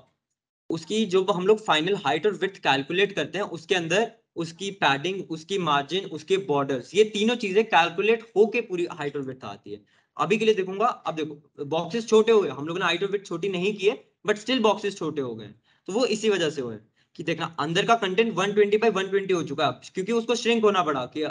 उसकी जो हम लोग फाइनल हाइट और विथ कैलकुलेट करते हैं उसके अंदर उसकी पैडिंग उसकी मार्जिन उसके बॉर्डर्स ये तीनों चीज़ें कैलकुलेट होके पूरी हाइट और विथ आती है। अभी के लिए देखूँगा, अब देखो बॉक्सेस छोटे हुए हम लोगों ने हाइट और विथ छोटी नहीं किए बट स्टिल बॉक्सेस छोटे हो गए तो वो इसी वजह से हुए कि देखना, अंदर का कंटेंट 120 बाई 120 हो चुका है। क्योंकि उसको श्रिंक होना पड़ा कि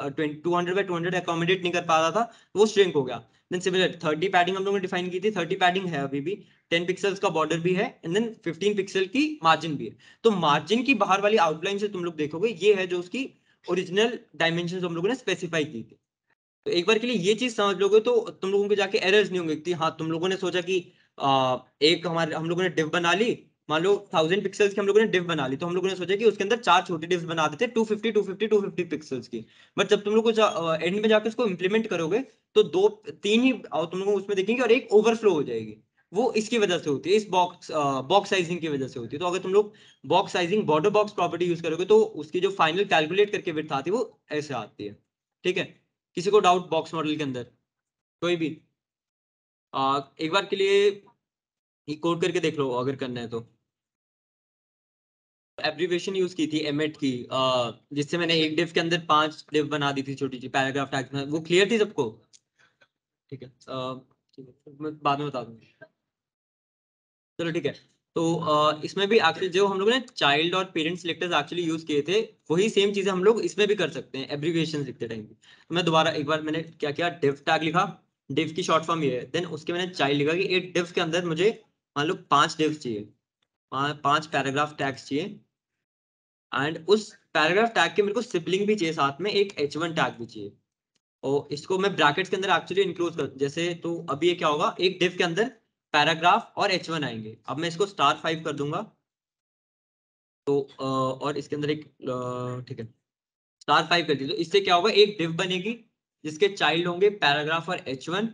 200 बाई 200 अकोमोडेट नहीं कर पा रहा था तो वो श्रिंक हो गया। देन सिमिलर 30 पैडिंग हम लोगों ने डिफाइन की थी 30 पैडिंग है अभी भी 10 पिक्सल्स का बॉर्डर भी है एंड देन 15 पिक्सल की मार्जिन भी है। तो मार्जिन की बाहर वाली आउटलाइन से तुम लोग देखोगे, ये है जो उसकी ओरिजिनल डायमेंशन हम लोगों ने स्पेसिफाई की थी। तो एक बार के लिए ये चीज़ समझ लोगे तो तुम लोगों के जाके एरर्स नहीं होंगे हाँ तुम लोगों ने सोचा कि एक हमारे, हम लोगों ने डिव बना ली, मान लो थाउज़ेंड पिक्सल्स की हम लोगों ने डिव बना ली तो हम लोगों ने सोचा कि उसके अंदर चार छोटी डिव्स बना देते two fifty two fifty two fifty pixels की। बट जब तुम लोग एंड में जाकर उसको इम्प्लीमेंट करोगे तो दो तीन ही तुम लोग उसमें देखेंगे और एक ओवरफ्लो हो जाएगी। वो इसकी वजह से होती है इस बॉक्स बॉक्स साइजिंग की वजह से होती है। तो अगर तुम लोग box sizing border box property use करोगे तो उसकी जो फाइनल कैलकुलेट करके विथ आती है वो ऐसे आती है। ठीक है? किसी को डाउट बॉक्स मॉडल के अंदर कोई भी। आ, एक बार के लिए कोड करके देख लो अगर करना है तो। एब्रीवेशन यूज़ की थी एमेट की। जिससे मैंने एक डिव के अंदर पाँच डिव बना दी थी छोटी सी पैराग्राफ टैग वो क्लियर थी सबको? ठीक है ठीक है मैं बाद में बता दूँगा चलो ठीक है तो इसमें भी एक्चुअली जो हम लोगों ने चाइल्ड और पेरेंट सिलेक्टर्स एक्चुअली यूज़ किए थे, वही सेम चीज़ें हम लोग इसमें भी कर सकते हैं एब्रीविएशन लिखते टाइम तो मैं दोबारा एक बार मैंने क्या किया डिव टैग लिखा डिव की शॉर्ट फॉर्म ये है देन उसके मैंने चाइल्ड लिखा कि एक डिव के अंदर मुझे, मान लो पाँच डिव चाहिए पाँच पैराग्राफ टैग्स चाहिए एंड उस पैराग्राफ टैग के मेरे को सिपलिंग भी चाहिए साथ में, एक एच वन टैग भी चाहिए। और इसको मैं ब्रैकेट्स के अंदर एक्चुअली इंक्लूड कर, जैसे तो अभी ये क्या होगा, एक डिव के अंदर पैराग्राफ और एच वन आएँगे। अब मैं इसको स्टार फाइव कर दूँगा। तो और इसके अंदर एक ठीक है स्टार फाइव कर दी तो इससे क्या होगा, एक डिव बनेगी, जिसके चाइल्ड होंगे पैराग्राफ और एच वन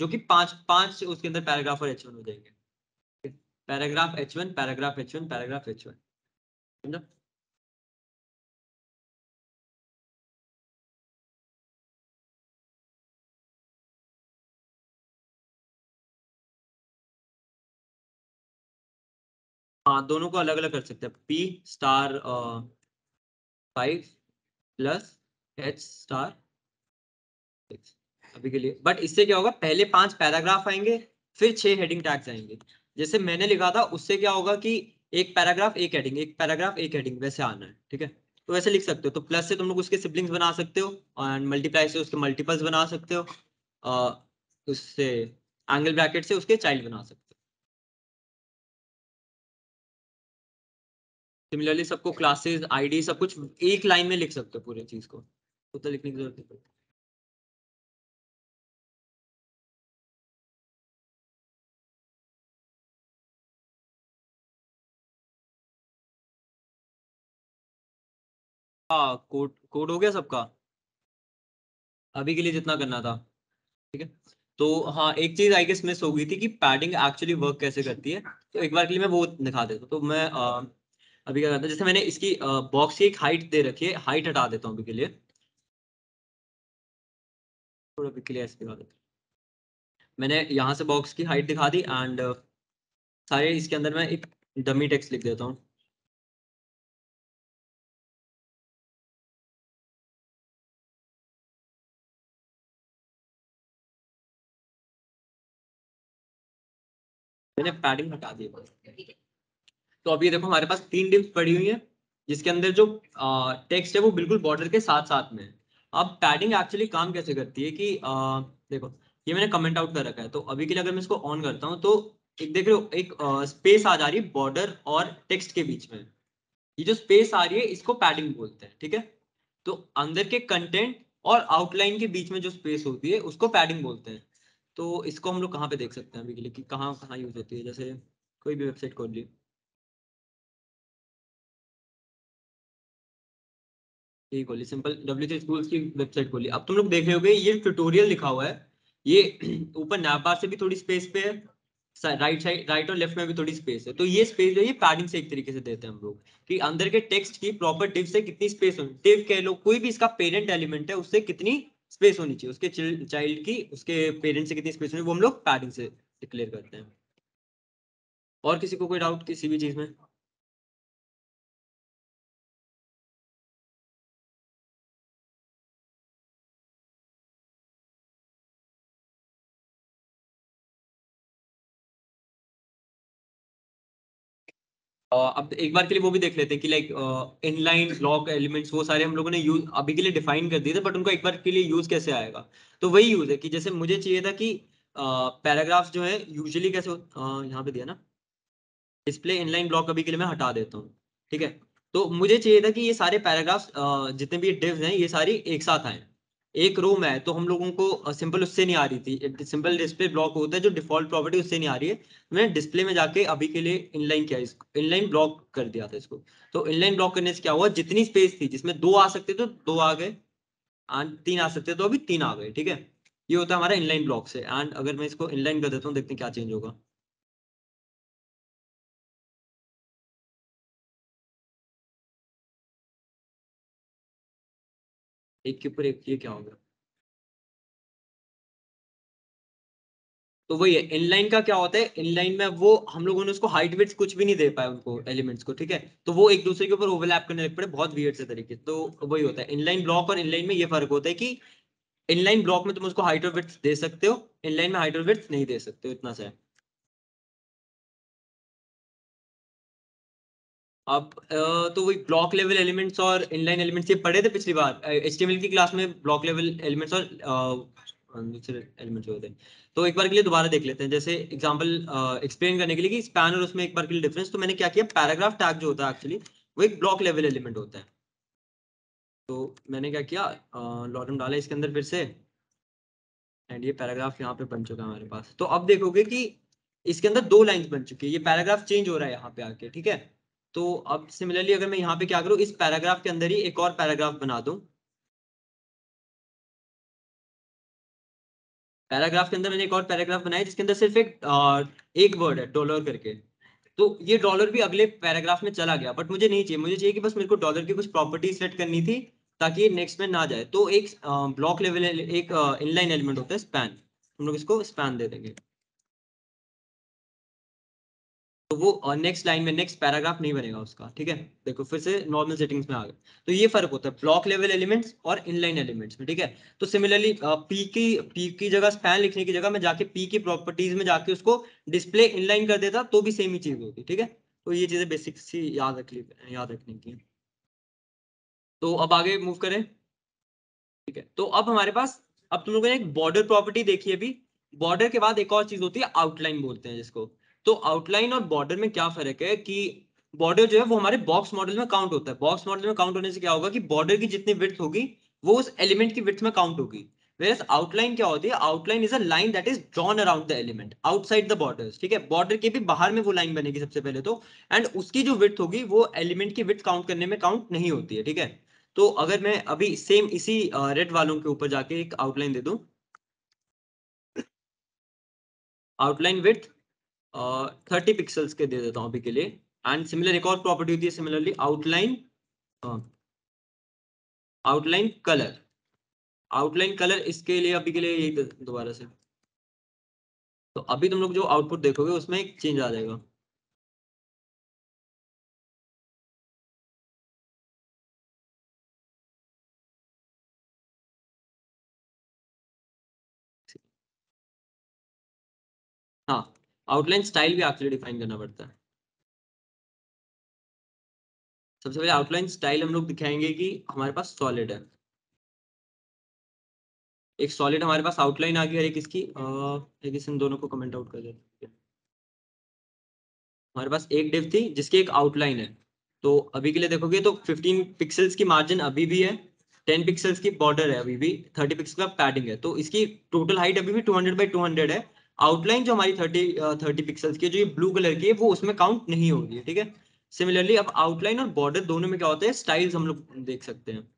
जो कि पाँच पाँच उसके अंदर पैराग्राफ और एच वन हो जाएँगे। Paragraph H one paragraph H one paragraph H one समझा? हाँ दोनों को अलग अलग कर सकते हैं। P star five plus H star अभी के लिए। बट इससे क्या होगा? पहले पाँच पैराग्राफ आएँगे, फिर छह हेडिंग टैग्स आएँगे। जैसे मैंने लिखा था, उससे क्या होगा कि एक पैराग्राफ, एक हेडिंग एक पैराग्राफ, एक हेडिंग वैसे आना है, ठीक है? तो वैसे लिख सकते हो। तो प्लस से तुम लोग उसके सिबलिंग्स बना सकते हो और मल्टीप्लाई से उसके मल्टीपल्स बना सकते हो उससे एंगल ब्रैकेट से उसके चाइल्ड बना सकते हो। सिमिलरली सबको क्लासेस आईडी सब कुछ एक लाइन में लिख सकते हो पूरे चीज़ को। उतना लिखने की ज़रूरत नहीं पड़ती। हाँ कोड कोड हो गया सबका। अभी के लिए जितना करना था। ठीक है? तो हाँ एक चीज़ आई गेस मिस हो गई थी कि पैडिंग एक्चुअली वर्क कैसे करती है? तो एक बार के लिए मैं वो दिखा देता तो मैं आ, अभी क्या करता हूँ, जैसे मैंने इसकी बॉक्स की एक हाइट दे रखी है हाइट हटा देता हूँ अभी के लिए। थोड़ा अभी के लिए ऐसे दिखा देता मैंने यहाँ से बॉक्स की हाइट दिखा दी एंड सारे इसके अंदर मैं एक डमी टेक्स्ट लिख देता हूँ। मैंने पैडिंग हटा दी तो अभी देखो हमारे पास तीन डिप्स पड़ी हुई है जिसके अंदर जो टेक्स्ट है वो बिल्कुल बॉर्डर के साथ साथ में अब पैडिंग एक्चुअली काम कैसे करती है कि आ, देखो ये मैंने कमेंट आउट कर रखा है तो अभी के लिए अगर मैं इसको ऑन करता हूँ तो एक देख रहे हो एक स्पेस आ जा रही है बॉर्डर और टेक्स्ट के बीच में। ये जो स्पेस आ रही है इसको पैडिंग बोलते हैं ठीक है? तो अंदर के कंटेंट और आउटलाइन के बीच में जो स्पेस होती है उसको पैडिंग बोलते हैं। तो इसको हम लोग कहाँ पे देख सकते हैं अभी के लिए कि कहाँ कहाँ यूज़ होती है? जैसे कोई भी वेबसाइट खोल ली। ये खोली सिंपल डब्ल्यू सी स्कूल की वेबसाइट खोली। अब तुम लोग देख रहे होगे, ये ट्यूटोरियल लिखा हुआ है। ये ऊपर नैपबार से भी थोड़ी स्पेस पे है राइट साइड राइट और लेफ़्ट में भी थोड़ी स्पेस है। तो ये स्पेस जो है पैडिंग से एक तरीके से देते हैं हम लोग, कि अंदर के टेक्स्ट की प्रॉपर डिव से कितनी स्पेस होनी डिव कह लो, कोई भी इसका पेरेंट एलिमेंट है, उससे कितनी स्पेस होनी चाहिए, उसके चाइल्ड की, उसके पेरेंट से कितनी स्पेस होनी वो हम लोग पैडिंग से डिक्लेयर करते हैं। और किसी को कोई डाउट किसी भी चीज़ में? अब एक बार के लिए वो भी देख लेते हैं कि लाइक इनलाइन ब्लॉक एलिमेंट्स वो सारे हम लोगों ने यूज़ अभी के लिए डिफाइन कर दिए थे बट उनको एक बार के लिए यूज़ कैसे आएगा? तो वही यूज़ है कि जैसे मुझे चाहिए था कि पैराग्राफ्स uh, जो है यूजुअली कैसे uh, यहाँ पे दिया ना डिस्प्ले इनलाइन ब्लॉक अभी के लिए मैं हटा देता हूँ ठीक है? तो मुझे चाहिए था कि ये सारे पैराग्राफ्स uh, जितने भी डिव्स हैं ये सारी एक साथ आए। एक रूम है तो हम लोगों को सिंपल उससे नहीं आ रही थी। सिंपल डिस्प्ले ब्लॉक होता है, जो डिफ़ॉल्ट प्रॉपर्टी उससे नहीं आ रही है। मैंने डिस्प्ले में जाके अभी के लिए इनलाइन किया, इसको इनलाइन ब्लॉक कर दिया था इसको। तो इनलाइन ब्लॉक करने से क्या हुआ? जितनी स्पेस थी, जिसमें दो आ सकते तो दो आ गए तीन आ सकते तो अभी तीन आ गए, ठीक है? ये होता है हमारा इनलाइन ब्लॉक से। एंड अगर मैं इसको इनलाइन कर देता हूँ, देखते हैं क्या चेंज होगा। एक के ऊपर एक, ये क्या होगा? तो वही है इनलाइन का क्या होता है? इनलाइन में वो, हम लोगों ने उसको हाइट विड्थ कुछ भी नहीं दे पाए उनको एलिमेंट्स को, ठीक है? तो वो एक दूसरे के ऊपर ओवरलैप करने लग पड़े, बहुत वियर्ड से तरीके तो वही होता है इनलाइन ब्लॉक और इनलाइन में ये फ़र्क होता है कि इनलाइन ब्लॉक में तुम उसको हाइट और दे सकते हो इनलाइन में हाइट और नहीं दे सकते हो, इतना सा है। अब तो वही ब्लॉक लेवल एलिमेंट्स और इनलाइन एलिमेंट्स ये पढ़े थे पिछली बार? एच की क्लास में ब्लॉक लेवल एलिमेंट्स और दूसरे एलिमेंट्स होते हैं। तो एक बार के लिए दोबारा देख लेते हैं। जैसे एग्जांपल एक्सप्लेन करने के लिए कि स्पैन और उसमें एक बार के लिए डिफरेंस तो मैंने क्या किया? पैराग्राफ टैग जो होता है एक्चुअली वो एक ब्लॉक लेवल एलिमेंट होता है। तो मैंने क्या किया? लॉटम डाला इसके अंदर फिर से। एंड ये पैराग्राफ यहाँ पे बन चुका है हमारे पास। तो अब देखोगे कि इसके अंदर दो लाइंस बन चुकी है। ये पैराग्राफ चेंज हो रहा है यहाँ पे आके, ठीक है? तो अब सिमिलरली अगर मैं यहाँ पे क्या करूँ, इस पैराग्राफ के अंदर ही एक और पैराग्राफ बना दूँ। पैराग्राफ के अंदर मैंने एक और पैराग्राफ बनाया, जिसके अंदर सिर्फ़ एक एक वर्ड है डॉलर करके। तो ये डॉलर भी अगले पैराग्राफ में चला गया बट मुझे नहीं चाहिए। मुझे चाहिए कि बस मेरे को डॉलर की कुछ प्रॉपर्टी सेट करनी थी, ताकि नेक्स्ट में ना जाए। तो एक ब्लॉक लेवल एक इनलाइन एलिमेंट होता है स्पैन हम लोग इसको स्पैन दे देंगे। तो वो नेक्स्ट लाइन में नेक्स्ट पैराग्राफ नहीं बनेगा उसका, ठीक है? देखो, फिर से नॉर्मल सेटिंग्स में आ गए तो ये फ़र्क होता है ब्लॉक लेवल एलिमेंट्स और इनलाइन एलिमेंट्स में, ठीक है? तो सिमिलरली पी की पी की जगह स्पैन लिखने की जगह मैं जाके पी की प्रॉपर्टीज़ में जाके उसको डिस्प्ले इनलाइन कर देता तो भी सेम ही चीज़ होती ठीक है? तो ये चीज़ें बेसिक सी याद रख ली, याद रखने की। तो अब आगे मूव करें, ठीक है? तो अब हमारे पास, अब तुम लोगों ने एक बॉर्डर प्रॉपर्टी देखी अभी। बॉर्डर के बाद एक और चीज़ होती है आउटलाइन बोलते हैं जिसको। तो आउटलाइन और बॉर्डर में क्या फ़र्क है कि बॉर्डर जो है वो हमारे बॉक्स मॉडल में काउंट होता है। बॉक्स मॉडल में काउंट होने से क्या होगा कि बॉर्डर की जितनी विड्थ होगी वो उस एलिमेंट की विड्थ में काउंट होगी। Whereas आउटलाइन क्या होती है? Outline is a line that is drawn around the element outside the borders ठीक है? बॉर्डर के भी बाहर में वो लाइन बनेगी सबसे पहले तो। एंड उसकी जो विथ होगी वो एलिमेंट की विथ काउंट करने में काउंट नहीं होती है ठीक है? तो अगर मैं अभी सेम इसी रेड uh, वालों के ऊपर जाके एक आउटलाइन दे दूँ। आउटलाइन विड्थ थर्टी पिक्सल्स के दे देता हूँ अभी के लिए। एंड सिमिलर एक और प्रॉपर्टी होती है similarly outline outline colour outline colour इसके लिए अभी के लिए यही दोबारा से। तो अभी तुम लोग जो आउटपुट देखोगे, उसमें एक चेंज आ जाएगा। आउटलाइन स्टाइल भी एक्चुअली डिफाइन करना पड़ता है। सबसे पहले आउटलाइन स्टाइल हम लोग दिखाएँगे कि हमारे पास सॉलिड है। एक सॉलिड हमारे पास आउटलाइन आ गई है एक इसकी एक इस इन दोनों को कमेंट आउट कर देते हमारे पास एक डिव थी, जिसकी एक आउटलाइन है। तो अभी के लिए देखोगे तो 15 पिक्सल्स की मार्जिन अभी भी है 10 पिक्सल्स की बॉर्डर है अभी भी 30 पिक्सल का पैडिंग है। तो इसकी टोटल हाइट अभी भी 200 बाई 200 है। आउटलाइन जो हमारी थर्टी थर्टी पिक्सल्स की जो ये ब्लू कलर की है वो उसमें काउंट नहीं होगी ठीक है? सिमिलरली अब आउटलाइन और बॉर्डर दोनों में क्या होता है? स्टाइल्स हम लोग देख सकते हैं।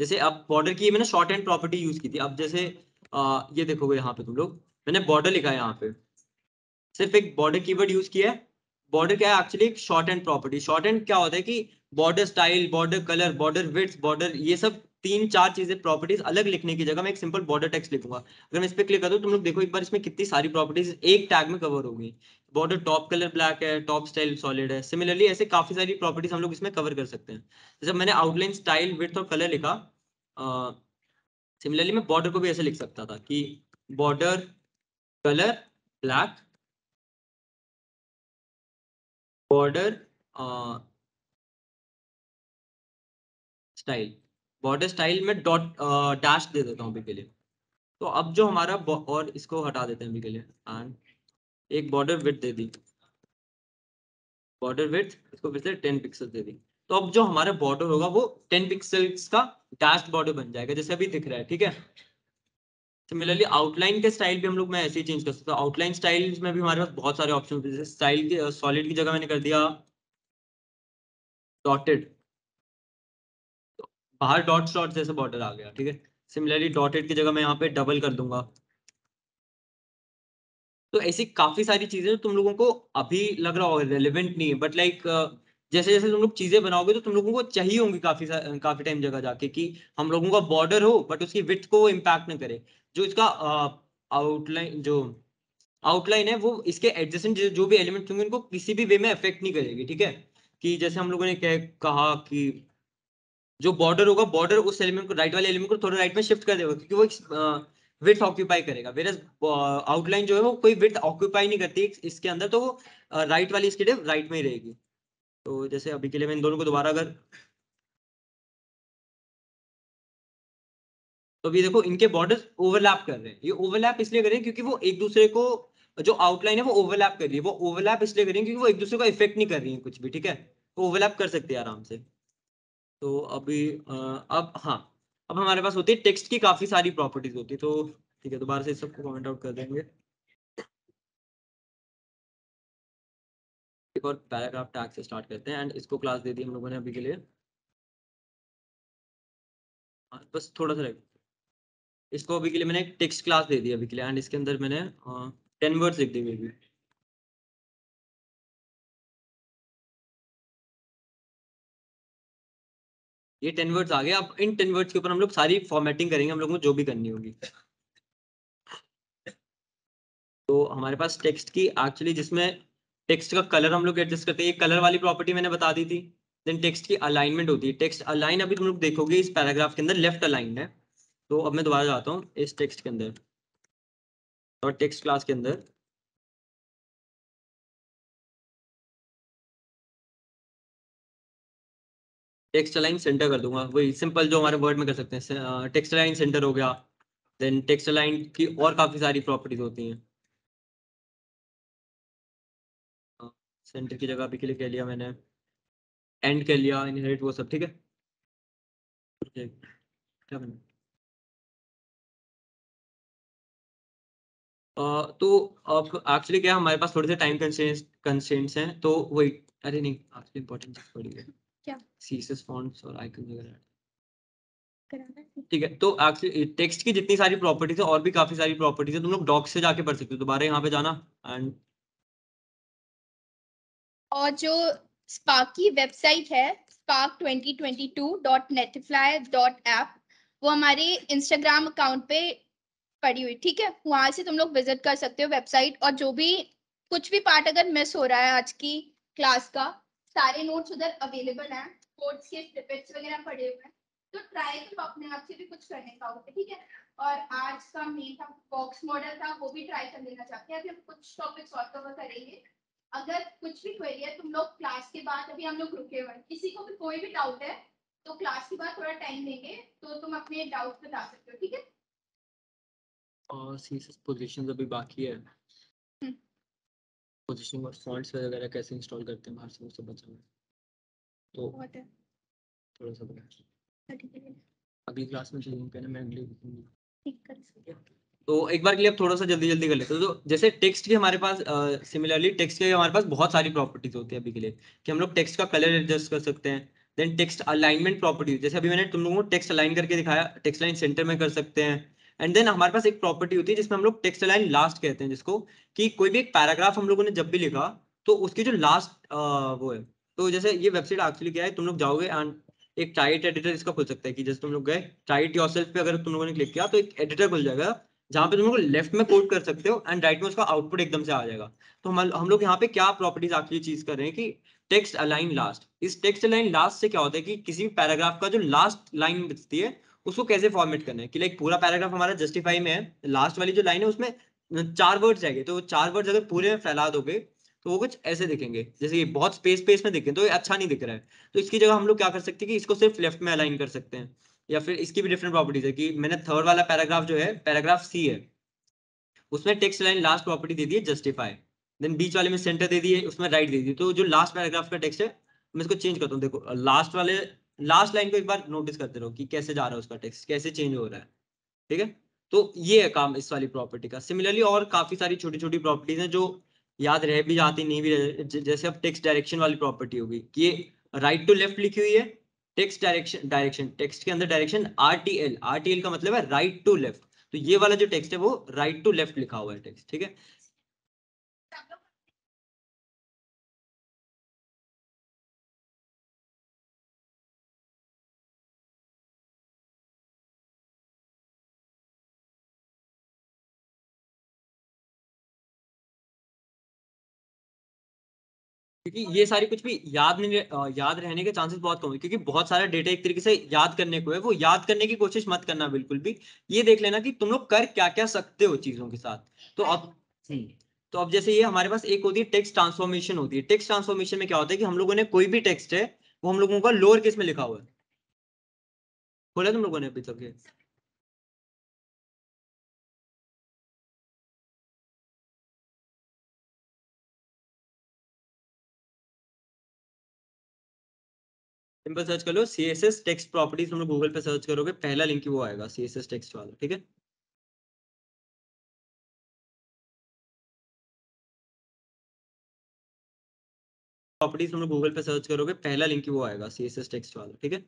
जैसे अब बॉर्डर की मैंने शॉर्ट एंड प्रॉपर्टी यूज़ की थी। अब जैसे आ, ये देखोगे यहाँ पे तुम लोग। मैंने बॉर्डर लिखा है यहाँ पे। सिर्फ़ एक बॉर्डर कीवर्ड यूज़ किया है। बॉर्डर क्या है? एक्चुअली एक shorthand property shorthand क्या होता है कि border style border colour border widths border ये सब तीन चार चीज़ें प्रॉपर्टीज़ अलग लिखने की जगह मैं एक सिंपल बॉर्डर टेक्स्ट लिखूँगा। अगर मैं इस पर क्लिक कर तुम लोग देखो एक बार इसमें कितनी सारी प्रॉपर्टीज़ एक टैग में कवर होगी। बॉर्डर टॉप कलर ब्लैक है टॉप स्टाइल सॉलिड है। सिमिलरली ऐसे काफ़ी सारी प्रॉपर्टीज़ हम लोग इसमें कवर कर सकते हैं। जैसे मैंने आउटलाइन स्टाइल विथ और कलर लिखा सिमिलरली मैं बॉर्डर को भी ऐसे लिख सकता था कि border colour black border style border style में डॉट डैश दे देता हूँ अभी के लिए। तो अब जो हमारा और इसको हटा देते हैं अभी के लिए। एंड एक बॉर्डर विथ दे दी। बॉर्डर विथ इसको फिर से टेन पिक्सल दे दी। तो अब जो हमारा बॉर्डर होगा वो टेन पिक्सल्स का डैश बॉर्डर बन जाएगा, जैसे अभी दिख रहा है, ठीक है? सिमिलरली आउटलाइन के स्टाइल भी हम लोग, मैं ऐसे ही चेंज कर सकता हूँ। आउटलाइन स्टाइल में भी हमारे पास बहुत सारे ऑप्शन जैसे स्टाइल की सॉलिड की जगह मैंने कर दिया। डॉटेड बाहर डॉट शॉट जैसे बॉर्डर आ गया, ठीक है? सिमिलरली डॉटेड की जगह मैं यहाँ पे डबल कर दूँगा। तो ऐसी काफ़ी सारी चीज़ें तुम लोगों को अभी लग रहा होगा रेलिवेंट नहीं है बट लाइक जैसे जैसे तुम लोग चीज़ें बनाओगे तो तुम लोगों को चाहिए होंगी काफ़ी काफ़ी टाइम जगह जाके कि हम लोगों का बॉर्डर हो बट उसकी विथ को इम्पैक्ट ना करे। जो इसका आउटलाइन जो आउटलाइन है, वो इसके एडजस्टेंट जो भी एलिमेंट होंगे, उनको किसी भी वे में अफेक्ट नहीं करेगी, ठीक है? कि जैसे हम लोगों ने कहा कि जो बॉर्डर होगा बॉर्डर उस एलिमेंट को राइट वाले एलिमेंट को थोड़ा राइट में शिफ्ट कर देगा, क्योंकि वो विथ ऑक्यूपाई करेगा। वेर आउटलाइन जो है वो कोई विथ ऑक्यूपाई नहीं करती इसके अंदर तो वो राइट वाली इसकी राइट में ही रहेगी। तो जैसे अभी के लिए मैं इन दोनों को दोबारा अगर तो अभी देखो, इनके बॉर्डर ओवरलैप कर रहे हैं। ये ओवरलैप इसलिए कर रहे हैं क्योंकि वो एक दूसरे को, जो आउटलाइन है वो ओवरलैप कर रही है। वो ओवरलैप इसलिए कर रही है क्योंकि वो एक दूसरे को इफ़ेक्ट नहीं कर रही है कुछ भी, ठीक है? ओवरलैप कर सकते हैं आराम से। तो अभी अब हाँ अब हमारे पास होती है टेक्स्ट की काफ़ी सारी प्रॉपर्टीज़ होती है तो ठीक है दोबारा से सबको कमेंट आउट कर देंगे। एक और पैराग्राफ टैग से स्टार्ट करते हैं एंड इसको क्लास दे दी हम लोगों ने अभी के लिए। हाँ, बस थोड़ा सा इसको अभी के लिए मैंने टेक्स्ट क्लास दे दी अभी के लिए एंड इसके अंदर मैंने टेन वर्ड्स लिख दिए भी ये टेन वर्ड्स आ गए। अब इन टेन वर्ड्स के ऊपर हम लोग सारी फॉर्मेटिंग करेंगे, हम लोगों को जो भी करनी होगी। तो हमारे पास टेक्स्ट की एक्चुअली जिसमें टेक्स्ट का कलर हम लोग एडजस्ट करते हैं। ये कलर वाली प्रॉपर्टी मैंने बता दी थी। देन टेक्स्ट की अलाइनमेंट होती है। टेक्स्ट अलाइन अभी तुम लोग देखोगे इस पैराग्राफ के अंदर लेफ़्ट अलाइन है। तो अब मैं दोबारा जाता हूँ इस टेक्स्ट के अंदर और टेक्स्ट क्लास के अंदर। टेक्स्ट अलाइन सेंटर कर दूँगा। वही सिंपल जो हमारे वर्ड में कर सकते हैं टेक्स्ट अलाइन सेंटर हो गया देन टेक्स्ट अलाइन की और काफ़ी सारी प्रॉपर्टीज़ होती हैं। सेंटर की जगह अभी के लिए कह लिया मैंने। एंड कर लिया इनहेरिट वो सब, ठीक है? क्या बना? तो अब एक्चुअली क्या, हमारे पास थोड़े से टाइम कंस्ट्रेंट्स हैं तो वही, अरे नहीं एक्चुअली इंपॉर्टेंट चीज़ पड़ी है। क्या? सीएसएस फॉन्ट्स और आइकन वगैरह। ठीक है तो एक्चुअली टेक्स्ट की जितनी सारी प्रॉपर्टीज़ है और भी काफ़ी सारी प्रॉपर्टीज़ है तुम लोग डॉक से जाके पढ़ सकते हो दोबारा यहाँ पे जाना एंड और जो स्पार्क की वेबसाइट है spark 2022.netifly.app वो हमारे इंस्टाग्राम अकाउंट पे पड़ी हुई ठीक है? वहाँ से तुम लोग विज़िट कर सकते हो वेबसाइट और जो भी कुछ भी पार्ट अगर मिस हो रहा है आज की क्लास का सारे नोट्स उधर अवेलेबल हैं कोड्स के स्निपेट्स वगैरह पड़े हुए हैं तो ट्राई करो अपने आप से भी कुछ करने का होता है, ठीक है? और आज का मेन था बॉक्स मॉडल था, वो भी ट्राई कर लेना चाहते हैं, अभी हम कुछ टॉपिक्स और कवर करेंगे। अगर कुछ भी क्वेरी है, तुम लोग क्लास के बाद, अभी हम लोग रुके हुए हैं, किसी को भी कोई भी डाउट है तो क्लास के बाद थोड़ा टाइम देंगे तो तुम अपने डाउट बता सकते हो, ठीक है? और सीएसएस पोजीशंस अभी बाकी है। पोजीशनिंग और फॉन्ट्स वगैरह कैसे इंस्टॉल करते हैं बाहर से वो सब बचा हुआ तो थोड़ा सा बता अगली क्लास में चलेंगे पहले मैं अगली तो एक बार के लिए अब थोड़ा सा जल्दी जल्दी कर लेते हैं। तो जैसे टेक्स्ट की हमारे पास सिमिलरली टेक्स्ट के हमारे पास बहुत सारी प्रॉपर्टीज़ होती है अभी के लिए कि हम लोग टेक्स्ट का कलर एडजस्ट कर सकते हैं। देन टेक्स्ट अलाइनमेंट प्रॉपर्टीज़ जैसे अभी मैंने तुम लोगों को टेक्स्ट अलाइन करके दिखाया टेक्स्ट लाइन सेंटर में कर सकते हैं। एंड देन हमारे पास एक प्रॉपर्टी होती है जिसमें हम लोग टेक्स्ट लाइन लास्ट कहते हैं, जिसको कि कोई भी एक पैराग्राफ हम लोगों ने जब भी लिखा तो उसकी जो लास्ट वो है तो जैसे ये वेबसाइट एक्चुअली क्या है, तुम लोग जाओगे एंड एक टाइट एडिटर इसका खुल सकता है कि जैसे तुम लोग गए टाइट योरसेल्फ पे अगर तुम लोगों ने क्लिक किया तो एक एडिटर खुल जाएगा, जहाँ पे तुम लोग लेफ़्ट में कोड कर सकते हो एंड राइट में उसका आउटपुट एकदम से आ जाएगा। तो हम हम लोग यहाँ पे क्या प्रॉपर्टीज़ एक्चुअली चीज़ कर रहे हैं कि टेक्स्ट अलाइन लास्ट इस टेक्स्ट अलाइन लास्ट से क्या होता है कि किसी भी पैराग्राफ का जो लास्ट लाइन बचती है उसको कैसे फॉर्मेट करना है? कि लाइक पूरा पैराग्राफ हमारा जस्टिफाई में है लास्ट वाली जो लाइन है उसमें चार वर्ड्स आएँगे तो चार वर्ड्स अगर पूरे में फैला दोगे तो वो कुछ ऐसे दिखेंगे। जैसे ये बहुत स्पेस स्पेस में दिखे तो ये अच्छा नहीं दिख रहा है। तो इसकी जगह हम लोग क्या कर सकते हैं कि इसको सिर्फ़ लेफ़्ट में अलाइन कर सकते हैं। या फिर इसकी भी डिफरेंट प्रॉपर्टीज़ है कि मैंने थर्ड वाला पैराग्राफ जो है पैराग्राफ सी है, उसमें टेक्स्ट लाइन लास्ट प्रॉपर्टी दे दी है जस्टिफाई देन बीच वाले में सेंटर दे दिए, उसमें राइट दे दी तो जो लास्ट पैराग्राफ का टेक्स्ट है, मैं इसको चेंज करता हूँ। देखो लास्ट वाले लास्ट लाइन को एक बार नोटिस करते रहो कि कैसे जा रहा है उसका टेक्स्ट कैसे चेंज हो रहा है। ठीक है? तो ये है काम इस वाली प्रॉपर्टी का। सिमिलरली और काफ़ी सारी छोटी छोटी प्रॉपर्टीज़ हैं जो याद रह भी जाती, नहीं भी जैसे अब टेक्स्ट डायरेक्शन वाली प्रॉपर्टी होगी कि ये राइट टू लेफ़्ट लिखी हुई है टेक्स्ट डायरेक्शन डायरेक्शन टेक्स्ट के अंदर direction R T L R T L का मतलब है राइट टू लेफ़्ट तो ये वाला जो टेक्स्ट है वो राइट टू लेफ़्ट लिखा हुआ है टेक्स्ट ठीक है? क्योंकि ये सारी कुछ भी याद नहीं याद रहने के चांसेस बहुत कम है। क्योंकि बहुत सारा डेटा एक तरीके से याद करने को है। वो याद करने की कोशिश मत करना बिल्कुल भी। ये देख लेना कि तुम लोग कर क्या क्या सकते हो चीज़ों के साथ। तो अब तो अब जैसे ये हमारे पास एक होती है टेक्स्ट ट्रांसफॉर्मेशन होती है। टेक्स्ट ट्रांसफॉर्मेशन में क्या होता है कि हम लोगों ने कोई भी टेक्स्ट है वो हम लोगों का लोअर केस में लिखा हुआ है। बोला तुम लोगों ने अभी तक सिंपल सर्च कर लो C S S text properties हम लोग गूगल पे सर्च करोगे, पहला लिंक वो आएगा सी एस एस टेक्स्ट वाला, ठीक है? प्रॉपर्टीज़ हम लोग गूगल पे सर्च करोगे, पहला लिंक वो आएगा सी एस एस टेक्स्ट वाला, ठीक है?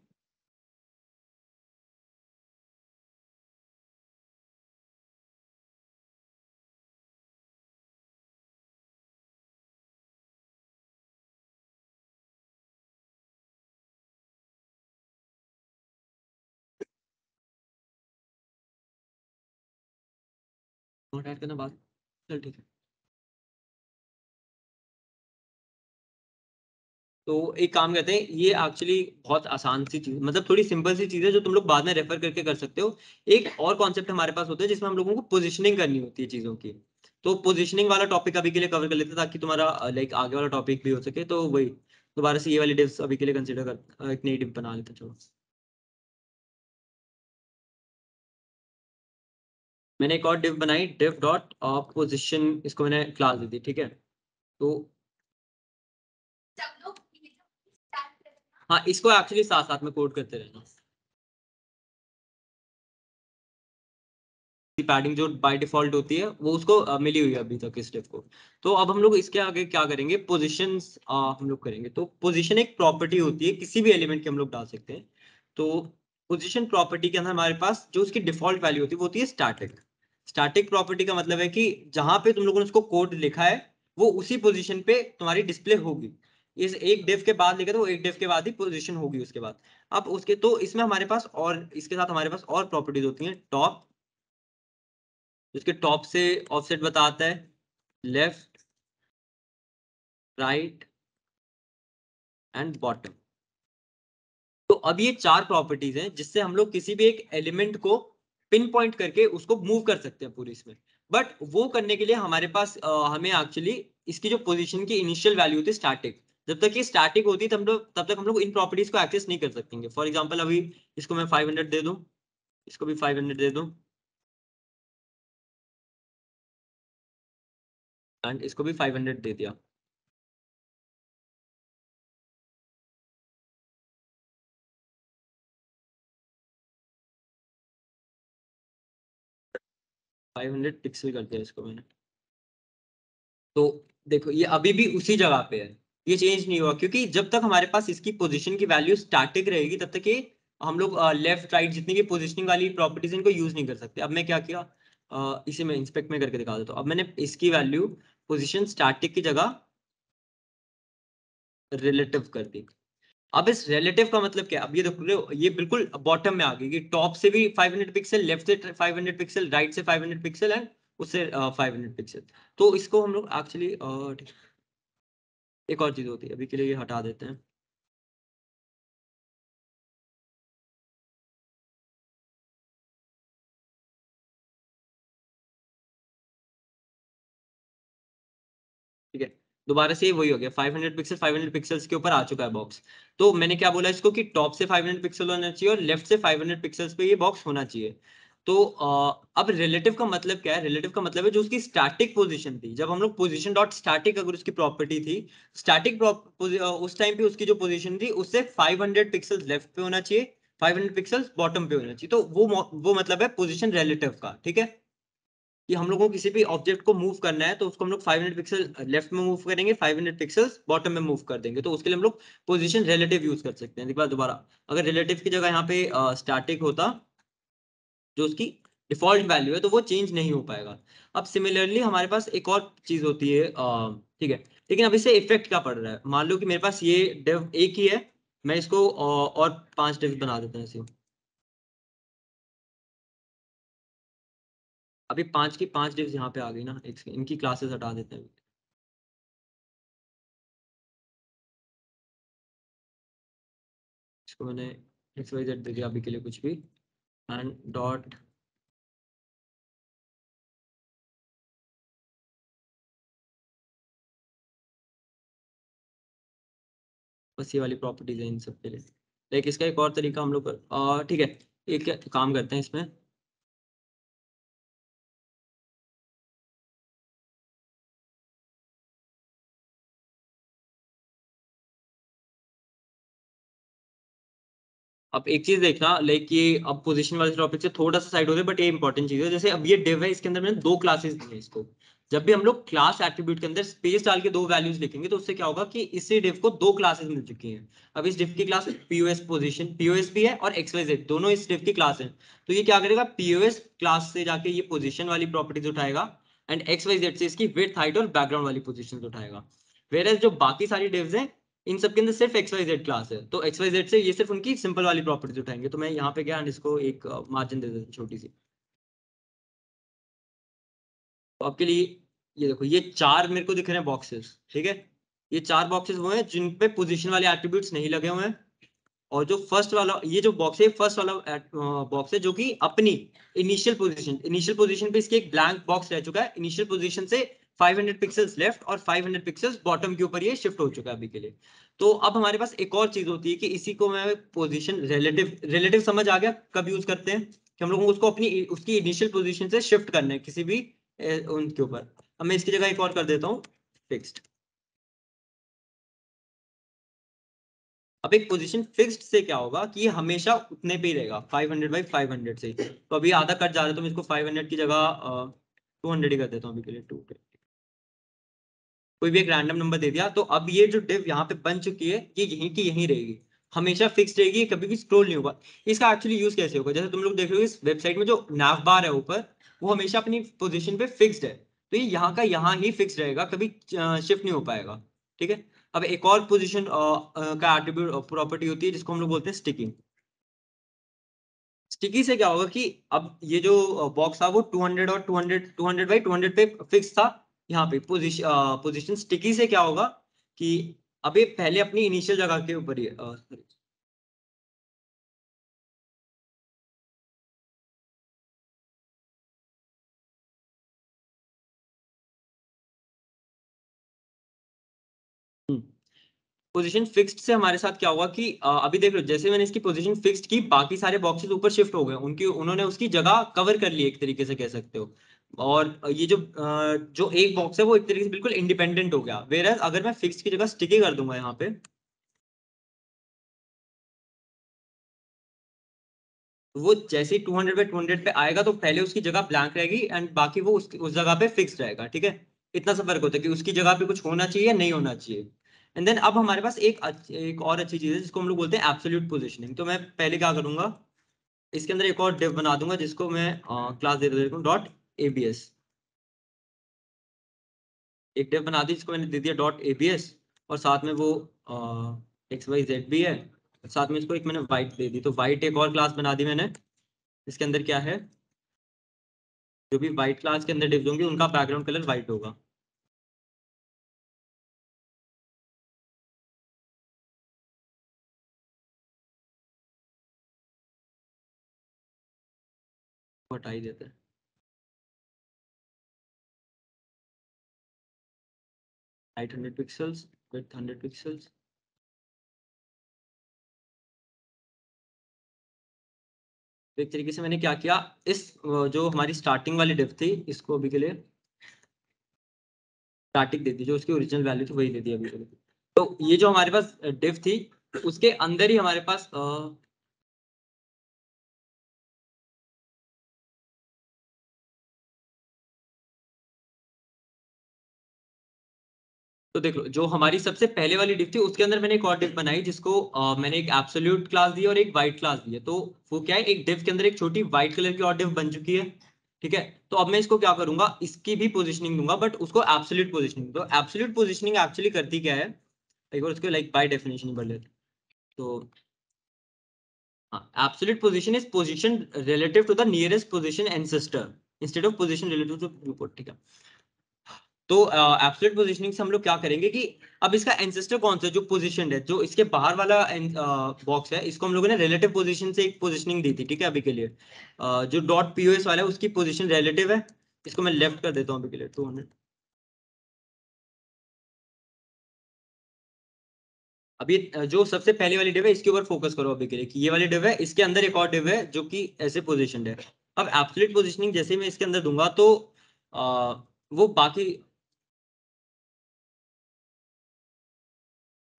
नोट ऐड करना बात चल, ठीक है। तो एक काम करते हैं, ये एक्चुअली बहुत आसान सी चीज़ मतलब थोड़ी सिंपल सी चीज़ है जो तुम लोग बाद में रेफर करके कर सकते हो। एक और कॉन्सेप्ट हमारे पास होता है, जिसमें हम लोगों को पोजिशनिंग करनी होती है चीज़ों की। तो पोजिशनिंग वाला टॉपिक अभी के लिए कवर कर लेते हैं, ताकि तुम्हारा लाइक आगे वाला टॉपिक भी हो सके तो वही, दोबारा से ये वाली डिप्स अभी के लिए कंसिडर कर एक नई डिप बना लेते चलो। मैंने एक और डिव बनाई डिव डॉट पोजिशन इसको मैंने क्लास दे दी ठीक है? तो हाँ इसको एक्चुअली साथ साथ में कोड करते रहना। पैडिंग जो बाय डिफ़ॉल्ट होती है वो उसको मिली हुई है अभी तक इस डिव को। तो अब हम लोग इसके आगे क्या करेंगे? पोजीशंस uh, हम लोग करेंगे। तो पोजीशन एक प्रॉपर्टी होती है किसी भी एलिमेंट की हम लोग डाल सकते हैं। तो पोजीशन प्रॉपर्टी के अंदर हमारे पास जो उसकी डिफ़ॉल्ट वैल्यू होती है वो होती है स्टैटिक स्टैटिक प्रॉपर्टी का मतलब है कि जहाँ पे तुम लोगों ने उसको कोड लिखा है, वो उसी पोजीशन पे तुम्हारी डिस्प्ले होगी। इस एक डेफ के बाद लिखा तो एक डेव के बाद ही पोजीशन होगी उसके बाद। अब उसके तो इसमें हमारे पास और, इसके साथ हमारे पास और प्रॉपर्टीज़ होती हैं। टॉप जिसके टॉप से ऑफसेट बताता है। लेफ़्ट राइट एंड बॉटम तो अब ये चार प्रॉपर्टीज़ हैं, जिससे हम लोग किसी भी एक एलिमेंट को पिन पॉइंट करके उसको मूव कर सकते हैं पूरी इसमें। बट वो करने के लिए हमारे पास आ, हमें एक्चुअली इसकी जो पोजीशन की इनिशियल वैल्यू होती है जब तक ये स्टैटिक होती है तब तक हम लोग इन प्रॉपर्टीज़ को एक्सेस नहीं कर सकेंगे। फॉर एग्ज़ाम्पल अभी इसको मैं 500 दे दूँ। इसको भी 500 दे दूँ। एंड इसको भी 500 दे दिया। फाइव हंड्रेड पिक्सल कर दिया इसको मैंने। तो देखो ये अभी भी उसी जगह पे है। ये चेंज नहीं हुआ क्योंकि जब तक हमारे पास इसकी पोजीशन की वैल्यू स्टैटिक रहेगी तब तक ये हम लोग लेफ़्ट राइट जितनी भी पोजीशनिंग वाली प्रॉपर्टीज़ इनको यूज़ नहीं कर सकते। अब मैं क्या किया uh, इसे मैं इंस्पेक्ट में करके दिखा देता हूँ। अब मैंने इसकी वैल्यू पोजीशन स्टैटिक की जगह रिलेटिव कर दी। अब इस रिलेटिव का मतलब क्या अब ये देखो ये बिल्कुल बॉटम में आ गई कि टॉप से भी 500 पिक्सल लेफ़्ट से 500 पिक्सल राइट से 500 पिक्सल एंड उससे uh, 500 पिक्सल तो इसको हम लोग एक्चुअली एक और चीज़ होती है अभी के लिए ये हटा देते हैं। ठीक है। दोबारा से वही हो गया 500 पिक्सल 500 पिक्सल्स के ऊपर आ चुका है बॉक्स तो मैंने क्या बोला इसको कि टॉप से 500 पिक्सल होना चाहिए और लेफ़्ट से 500 पिक्सल्स पे ये बॉक्स होना चाहिए। तो अब रिलेटिव का मतलब क्या है? रिलेटिव का मतलब है जो उसकी स्टैटिक पोजीशन थी। जब हम लोग पोजीशन डॉट स्टैटिक अगर उसकी प्रॉपर्टी थी स्टैटिक उस टाइम पे उसकी जो पोजीशन थी, उससे 500 पिक्सल्स लेफ़्ट पे होना चाहिए 500 पिक्सल्स बॉटम पे होना चाहिए। तो वो वो मतलब है पोजीशन रिलेटिव का, ठीक है? कि हम लोगों को किसी भी ऑब्जेक्ट को मूव करना है तो उसको हम लोग 500 पिक्सल लेफ़्ट में मूव करेंगे 500 पिक्सल्स बॉटम में मूव कर देंगे। तो उसके लिए हम लोग पोजीशन रिलेटिव यूज़ कर सकते हैं। दोबारा। अगर रिलेटिव की जगह यहाँ पे स्टैटिक होता, जो उसकी डिफ़ॉल्ट वैल्यू है तो वो चेंज नहीं हो पाएगा। अब सिमिलरली हमारे पास एक और चीज़ होती है ठीक है। लेकिन अब इससे इफ़ेक्ट क्या पड़ रहा है? मान लो कि मेरे पास ये डिव एक ही है, मैं इसको और पाँच डिव बना देता हूँ। अभी पाँच की पाँच डिव्स यहाँ पे आ गई ना इनकी क्लासेस हटा देते हैं। इसको मैंने एक्स वाई जेड दे दिया अभी के लिए कुछ भी। And dot बस ये वाली प्रॉपर्टीज़ है इन सब के लिए। लाइक इसका एक और तरीका हम लोग ठीक है, एक काम करते हैं इसमें। अब एक चीज़ देखना लाइक ये अब पोजीशन वाले टॉपिक से थोड़ा सा साइड हो रहा है बट ये इंपॉर्टेंट चीज़ है। जैसे अब ये डिव है, इसके अंदर मैंने दो क्लासेस दी है इसको। जब भी हम लोग क्लास एट्रीब्यूट के अंदर स्पेस डाल के दो वैल्यूज़ लिखेंगे तो उससे क्या होगा कि इसी डिव को दो क्लासेस मिल चुकी हैं। अब इस डिव की क्लास पीओएस पोजीशन पीओएस भी है और एक्सवाइजेड दोनों इस डिव की क्लास है। तो ये क्या करेगा पीओएस क्लास से जाके ये पोजीशन वाली प्रॉपर्टीज़ उठाएगा एंड एक्सवाइजेड से इसकी विथ हाइट और बैकग्राउंड वाली पोजिशन उठाएगा। वेर जो बाकी सारी डिव्स हैं इन सब के अंदर सिर्फ़ एक्स वाई जेड क्लास है। तो एक्स वाई जेड से ये सिर्फ़ उनकी सिंपल वाली प्रॉपर्टीज़ उठाएँगे। तो मैं यहाँ पे क्या इसको एक मार्जिन दे देता हूँ छोटी सी। तो आपके लिए ये देखो, ये चार मेरे को दिख रहे हैं बॉक्सेस ठीक है? ये चार बॉक्सेस वो हैं जिन पे पोजीशन वाले एट्रीब्यूट्स नहीं लगे हुए हैं। और जो फ़र्स्ट वाला, ये जो बॉक्स है फ़र्स्ट वाला बॉक्स है जो कि अपनी इनिशियल पोजीशन इनिशियल पोजीशन पे इसके एक ब्लैंक बॉक्स रह चुका है। इनिशियल पोजीशन से 500 पिक्सल्स लेफ़्ट और 500 पिक्सल्स बॉटम के ऊपर ये शिफ्ट हो चुका है अभी के लिए। तो अब हमारे पास एक और चीज़ होती है कि इसी को मैं पोजीशन रिलेटिव रिलेटिव समझ आ गया, कब यूज़ करते हैं? कि हम लोगों को उसको अपनी, उसकी इनिशियल पोजीशन से शिफ्ट करना है किसी भी उनके ऊपर। अब मैं इसकी जगह एक और कर देता हूँ फिक्स्ड अब एक पोजीशन फिक्स्ड से क्या होगा कि ये हमेशा उतने पे ही रहेगा 500 हंड्रेड बाई फाइव से तो अभी आधा कट जा रहा है तो मैं इसको 500 की जगह टू हंड्रेड ही कर देता हूँ अभी के लिए टू कोई भी एक रैंडम नंबर दे दिया तो अब ये जो डिव यहाँ पे बन चुकी है, ये यहीं की यहीं रहेगी। हमेशा फिक्स रहेगी, कभी भी स्क्रोल नहीं होगा। इसका एक्चुअली यूज़ कैसे होगा? जैसे तुम लोग देख रहे हो, इस वेबसाइट में जो नैव बार है ऊपर, वो हमेशा अपनी पोजीशन पे फिक्स्ड है। तो ये यहाँ का यहाँ ही फिक्स रहेगा, कभी शिफ्ट नहीं हो पाएगा। ठीक है? अब एक और पोजीशन का एट्रीब्यूट प्रॉपर्टी होती है, जिसको हम लोग बोलते हैं स्टिकिंग स्टिकी से क्या होगा कि अब ये जो बॉक्स था, वो 200 और 200 200 बाई 200 पे फिक्स था। यहाँ पे पोजीशन स्टिकी से क्या होगा कि अभी पहले अपनी इनिशियल जगह के ऊपर ही पोजीशन फिक्स्ड से हमारे साथ क्या हुआ कि अभी देख लो, जैसे मैंने इसकी पोजीशन फिक्स्ड की, बाकी सारे बॉक्सेस ऊपर शिफ्ट हो गए, उनकी, उन्होंने उसकी जगह कवर कर ली एक तरीके से कह सकते हो। और ये जो जो एक बॉक्स है वो एक तरीके से बिल्कुल इंडिपेंडेंट हो गया। वेर अगर मैं फिक्स की जगह स्टिकी कर दूँगा यहाँ पे वो जैसे ही 200 पे 200 पे आएगा तो पहले उसकी जगह ब्लैंक रहेगी एंड बाकी वो उस, उस जगह पे फिक्स रहेगा ठीक है? इतना सा फ़र्क होता है कि उसकी जगह पे कुछ होना चाहिए या नहीं होना चाहिए। एंड देन अब हमारे पास एक एक और अच्छी चीज़ है जिसको हम लोग बोलते हैं एब्सोल्यूट पोजिशनिंग तो मैं पहले क्या करूँगा इसके अंदर एक और डिव बना दूँगा जिसको मैं क्लास दे देता हूँ डॉट एबीएस एक डिव बना दी जिसको मैंने दे दिया डॉट एबीएस और साथ में वो एक्स वाई जेड भी है। साथ में इसको एक मैंने वाइट दे दी। तो वाइट एक और क्लास बना दी मैंने। इसके अंदर क्या है? जो भी वाइट क्लास के अंदर डिव्स होंगे, उनका बैकग्राउंड कलर वाइट होगा। हटा ही देते हैं। Height hundred pixels width hundred pixels तो एक तरीके से मैंने क्या किया, इस जो हमारी स्टार्टिंग वाली डिफ थी, इसको अभी के लिए स्टार्टिंग दे दी, जो उसकी ओरिजिनल वैल्यू थी, वही दे दी अभी के लिए। तो ये जो हमारे पास डिफ थी, उसके अंदर ही हमारे पास तो देख लो जो हमारी सबसे पहले वाली डिफ थी उसके अंदर मैंने एक और डिफ बनाई जिसको आ, मैंने एक एब्सोल्यूट क्लास दी और एक वाइट क्लास दी है। तो वो क्या है एक डिफ के अंदर एक छोटी व्हाइट कलर की और डिफ बन चुकी है ठीक है? तो अब मैं इसको क्या करूँगा इसकी भी पोजिशनिंग दूँगा बट उसको एब्सोल्यूट पोजिशनिंग तो एब्सोल्यूट पोजिशनिंग एक्चुअली करती क्या है एक बार उसको लाइक बाय डेफिनेशन पढ़ लेते तो absolute position is position relative to the nearest position ancestor instead of position relative to ठीक है? तो एब्सोल्यूट पोजीशनिंग से हम लोग क्या करेंगे कि अब इसका एंसेस्टर कौन सा जो पोजीशन है? जो इसके बाहर वाला बॉक्स है इसको हम लोगों ने रिलेटिव पोजीशन से एक पोजीशनिंग दी थी ठीक है अभी के लिए। uh, जो डॉट पीओएस वाला है उसकी पोजीशन रिलेटिव है। इसको मैं लेफ़्ट कर देता हूँ अभी के लिए टू हंड्रेड अभी जो सबसे पहले वाली डिव है इसके ऊपर फोकस करो अभी के लिए कि ये वाली डिव है इसके अंदर एक और डिव है जो कि ऐसे पोजिशन है। अब एब्सोल्यूट पोजिशनिंग जैसे मैं इसके अंदर दूँगा तो आ, वो बाकी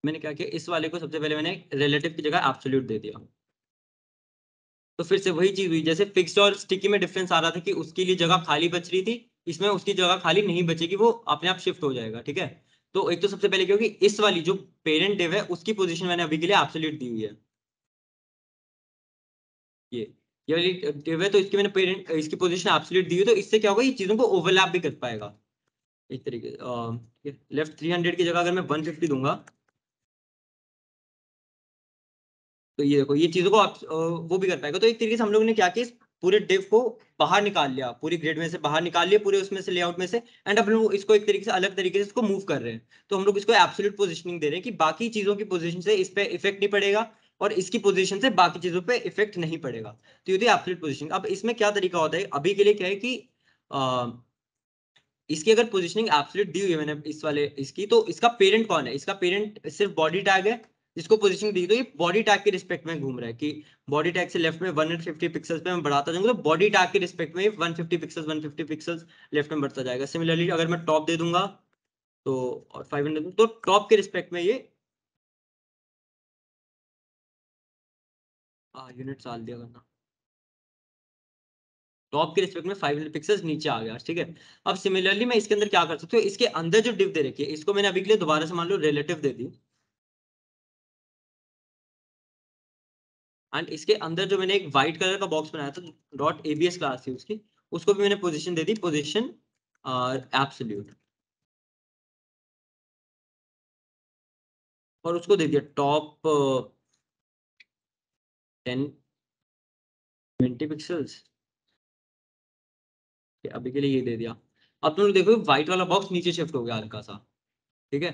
मैंने क्या किया, इस वाले को सबसे पहले मैंने रिलेटिव की जगह एब्सोल्यूट दे दिया। तो फिर से वही चीज़ हुई, जैसे फिक्स्ड और स्टिकी में डिफरेंस आ रहा था कि उसके लिए जगह खाली बच रही थी, इसमें उसकी जगह खाली नहीं बचेगी, वो अपने आप शिफ्ट हो जाएगा, ठीक है? तो एक तो सबसे पहले क्योंकि इस वाली जो पेरेंट डिव है, उसकी पोजीशन मैंने अभी के लिए एब्सोल्यूट दी हुई है। ये ये वाली डिव है तो इसकी मैंने पेरेंट इसकी पोजीशन एब्सोल्यूट दी हुई तो इससे क्या होगा, ये चीज़ों को ओवरलैप भी कर पाएगा। एक तरीके लेफ़्ट थ्री हंड्रेड की जगह अगर मैं वन फिफ्टी दूँगा तो ये देखो ये चीज़ों को आप वो भी कर पाएगा। तो एक तरीके से हम लोग ने क्या किया पूरे डिव को बाहर निकाल लिया पूरी ग्रेड में से बाहर निकाल लिया पूरे उसमें से लेआउट में से एंड अब लोग इसको एक तरीके से अलग तरीके से इसको मूव कर रहे हैं। तो हम लोग इसको एब्सोल्यूट पोजीशनिंग दे रहे हैं कि बाकी चीज़ों की पोजीशन से इस पे इफ़ेक्ट नहीं पड़ेगा और इसकी पोजीशन से बाकी चीज़ों पे इफ़ेक्ट नहीं पड़ेगा। तो ये एब्सोल्यूट पोजीशनिंग अब इसमें क्या तरीका होता है अभी के लिए क्या है कि आ, इसकी अगर पोजीशनिंग एब्सोल्यूट दी हुई है मैंने इस वाले इसकी तो इसका पेरेंट कौन है? इसका पेरेंट सिर्फ़ बॉडी टैग है इसको पोजीशन दी तो ये बॉडी टैग के रिस्पेक्ट में घूम रहा है कि बॉडी टैग से लेफ़्ट में 150 पिक्सल्स पे मैं बढ़ाता जाऊँगा तो बॉडी टैग के रिस्पेक्ट में 150 पिक्सल्स 150 पिक्सल्स लेफ़्ट में बढ़ता जाएगा। सिमिलरली अगर मैं टॉप दे दूँगा तो और 500 तो टॉप के रिस्पेक्ट में ये यूनिट डाल दिया करना। टॉप के रिस्पेक्ट में 500 पिक्सल्स नीचे आ गया, ठीक है? अब सिमिलरली मैं इसके अंदर क्या कर सकती हूँ? इसके अंदर जो डिव दे रखी है, इसको मैंने अभी के लिए दोबारा से मान लो रिलेटिव दे दी। एंड इसके अंदर जो मैंने एक व्हाइट कलर का बॉक्स बनाया था डॉट एबीएस क्लास थी उसकी, उसको भी मैंने पोजीशन दे दी पोजीशन एब्सोल्यूट और उसको दे दिया टॉप टेन ट्वेंटी पिक्सल्स अभी के लिए ये दे दिया। अब तुम देखो व्हाइट वाला बॉक्स नीचे शिफ्ट हो गया हल्का सा। ठीक है?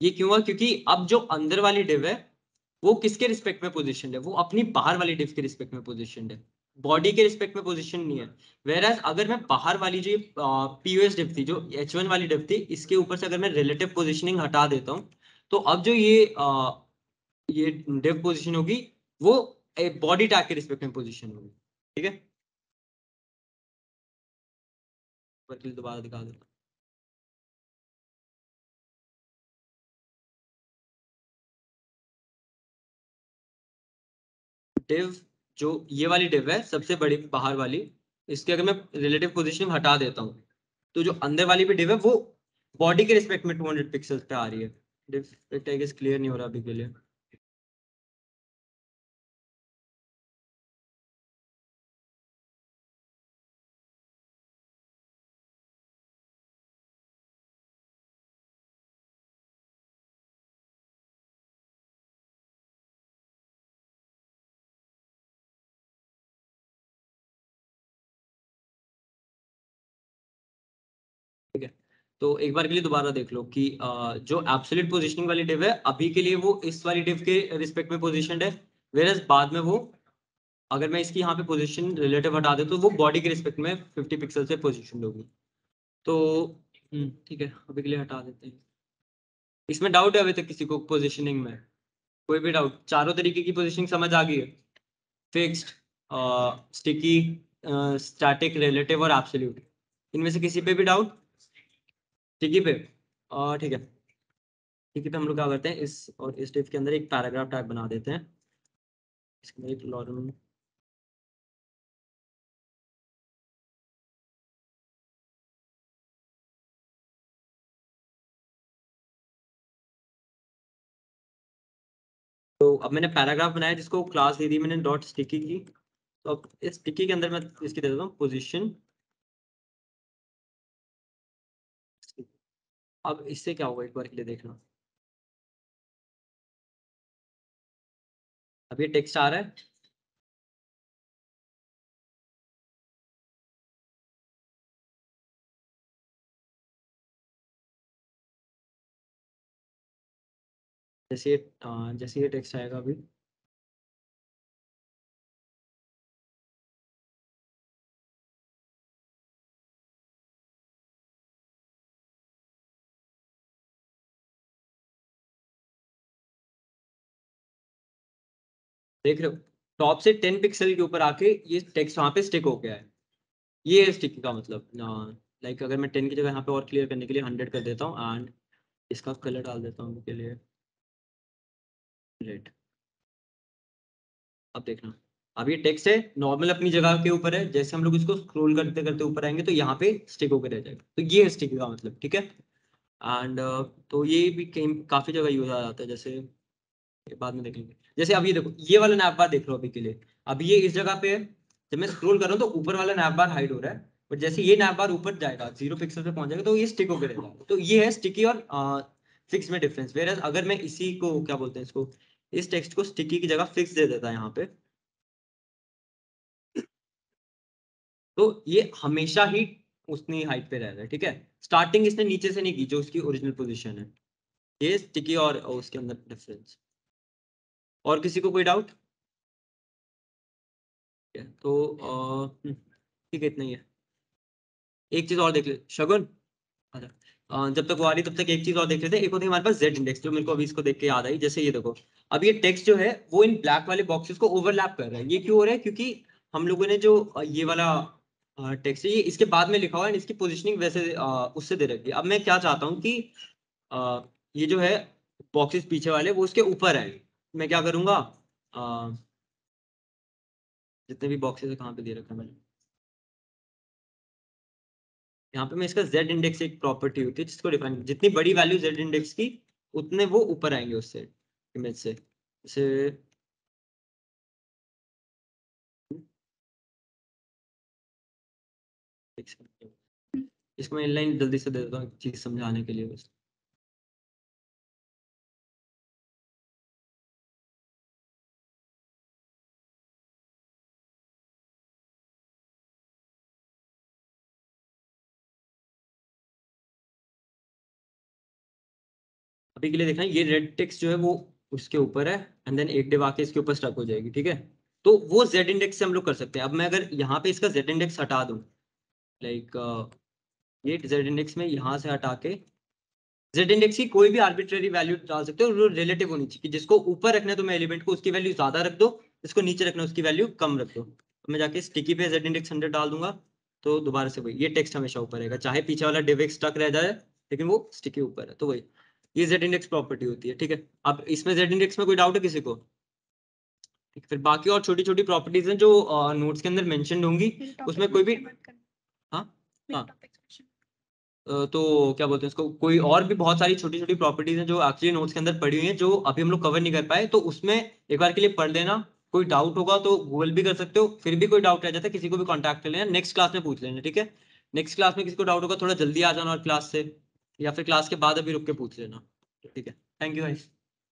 ये क्यों हुआ? क्योंकि अब जो अंदर वाली डिव है वो किसके रिस्पेक्ट में पोजिशन है? वो अपनी बाहर वाली डिफ के रिस्पेक्ट में पोजिशन है। बॉडी के रिस्पेक्ट में पोजिशन नहीं है। वेर एज अगर मैं बाहर वाली जो पीओएस डिफ थी जो एच वन वाली डिफ थी इसके ऊपर से अगर मैं रिलेटिव पोजिशनिंग हटा देता हूँ तो अब जो ये आ, ये डिफ पोजिशन होगी वो बॉडी टैग के रिस्पेक्ट में पोजिशन होगी। ठीक है? दोबारा दिखा देता डिव जो ये वाली डिव है, सबसे बड़ी बाहर वाली, इसके अगर मैं रिलेटिव पोजिशन हटा देता हूँ तो जो अंदर वाली भी डिव है, वो बॉडी के रिस्पेक्ट में टू हंड्रेड पिक्सल पे आ रही है। डिव क्लियर नहीं हो रहा अभी के लिए। ठीक है? तो एक बार के लिए दोबारा देख लो कि जो एब्सोल्यूट पोजीशनिंग वाली डिव है अभी के लिए वो इस वाली डिव के रिस्पेक्ट में पोजीशनड है वेरस बाद में वो अगर मैं इसकी यहाँ पे पोजीशन रिलेटिव हटा दे तो वो बॉडी के रिस्पेक्ट में 50 पिक्सल से पोजीशन होगी। तो हम्म, ठीक है अभी के लिए हटा देते हैं। इसमें डाउट है अभी तक किसी को पोजिशनिंग में। कोई भी डाउट चारों तरीके की पोजिशनिंग समझ आ गई है। फिक्स्ड स्टिकी स्टैटिक रिलेटिव और एब्सोल्यूट इनमें से किसी पे भी डाउट टिकी पे ठीक है। टिकी पे हम लोग क्या करते हैं, इस और इस टिप के अंदर एक पैराग्राफ टाइप बना देते हैं। अंदर एक लॉर्म तो अब मैंने पैराग्राफ बनाया, जिसको क्लास दे दी मैंने डॉट स्टिकी की। तो अब इस स्टिकी के अंदर मैं इसकी दे देता हूँ पोजीशन अब इससे क्या होगा? एक बार के लिए देखना। अब ये टेक्स्ट आ रहा है। जैसे ये जैसे ये टेक्स्ट आएगा अभी। देख रहे हो टॉप से टेन पिक्सल के ऊपर आके ये टेक्स्ट वहाँ पे स्टिक हो गया है ये है स्टिक का मतलब। लाइक अगर मैं टेन की जगह यहाँ पे और क्लियर करने के लिए हंड्रेड कर देता हूँ एंड इसका कलर डाल देता हूँ के लिए। रेड अब देखना। अब ये टेक्स्ट है नॉर्मल अपनी जगह के ऊपर है। जैसे हम लोग इसको स्क्रॉल करते करते ऊपर आएँगे तो यहाँ पे स्टिक होकर रह जाएगा। तो ये है स्टिक का मतलब ठीक है? एंड uh, तो ये भी काफ़ी जगह यूज़ आ जाता है। जैसे बाद में देखेंगे। जैसे अब ये देखो, ये वाला नैप बार देख लो अभी के लिए। अब ये इस जगह पे जब मैं स्क्रॉल कर रहा हूँ तो ऊपर वाला नैप बार हाइड हो रहा है। बट जैसे ये नैप बार ऊपर जाएगा ज़ीरो पिक्सल पे पहुँच जाएगा तो ये स्टिक होकर रहेगा। तो ये है स्टिकी और फिक्स में डिफरेंस वेर अगर मैं इसी को, क्या बोलते हैं इसको, इस टेक्स्ट को स्टिकी की जगह फिक्स दे देता है यहाँ पे तो ये हमेशा ही उतनी हाइट पे रह रहा है ठीक है? स्टार्टिंग इसने नीचे से नहीं की, जो उसकी ओरिजिनल पोजीशन है। ये स्टिकी और उसके अंदर डिफरेंस और किसी को कोई डाउट तो हम्म, ठीक है इतना ही है। एक चीज़ और देख ले शगुन। अच्छा जब तक वो आ रही तब तक एक चीज़ और देख लेते एक होती है हमारे पास जेड इंडेक्स जो मेरे को अभी इसको देख के याद आई जैसे ये देखो। अब ये टेक्स्ट जो है वो इन ब्लैक वाले बॉक्सेस को ओवरलैप कर रहा है। ये क्यों हो रहा है? क्योंकि हम लोगों ने जो ये वाला टेक्स्ट है ये इसके बाद में लिखा हुआ है इसकी पोजिशनिंग वैसे उससे दे रखी है। अब मैं क्या चाहता हूँ कि ये जो है बॉक्सेस पीछे वाले वो उसके ऊपर है मैं क्या करूँगा? जितने भी बॉक्सेस है, कहाँ पे दे रखा है मैंने? यहाँ पे मैं इसका z इंडेक्स एक प्रॉपर्टी होती है, जिसको डिफाइन जितनी बड़ी वैल्यू z इंडेक्स की, उतने वो ऊपर आएँगे उससे इमेज से। जैसे इसको मैं इनलाइन जल्दी से दे देता हूँ चीज़ समझाने के लिए बस। अभी के लिए देखना ये रेड टेक्स्ट जो है वो उसके ऊपर है एंड देन एक डिव आके इसके ऊपर स्टक हो जाएगी, ठीक है? तो वो जेड इंडेक्स से हम लोग कर सकते हैं। अब मैं अगर यहाँ पे इसका जेड इंडेक्स हटा दूँ लाइक ये जेड इंडेक्स में यहाँ से हटा के जेड इंडेक्स की कोई भी आर्बिट्रेरी वैल्यू डाल सकते हो रिलेटिव होनी चाहिए जिसको ऊपर रखना है तो मैं एलिमेंट को उसकी वैल्यू ज़्यादा रख दो, जिसको नीचे रखना उसकी वैल्यू कम रख दो। तो मैं जाके स्टिकी पे जेड इंडेक्स हंड्रेड डाल दूँगा तो दोबारा से वही, ये टेक्स्ट हमेशा ऊपर रहेगा, चाहे पीछे वाला डिवेक्स स्टक रह जाए, लेकिन वो स्टिकी ऊपर है तो वही। ये जेड इंडेक्स प्रॉपर्टी होती है ठीक है? अब इसमें जेड इंडेक्स में कोई डाउट है किसी को? ठीक फिर बाकी और छोटी छोटी प्रॉपर्टीज़ हैं जो नोट्स के अंदर मेंशन होंगी उसमें कोई भी हाँ। हाँ? तो क्या बोलते हैं इसको कोई और भी बहुत सारी छोटी छोटी प्रॉपर्टीज़ हैं जो एक्चुअली नोट्स के अंदर पड़ी हुई हैं जो अभी हम लोग कवर नहीं कर पाए तो उसमें एक बार के लिए पढ़ लेना। कोई डाउट होगा तो गूगल भी कर सकते हो फिर भी कोई डाउट रह जाता है किसी को भी कॉन्टैक्ट कर लेना नेक्स्ट क्लास में पूछ लेना ठीक है? नेक्स्ट क्लास में किसी को डाउट होगा थोड़ा जल्दी आ जाना और क्लास से। या फिर क्लास के बाद अभी रुक के पूछ लेना। ठीक है? Thank you guys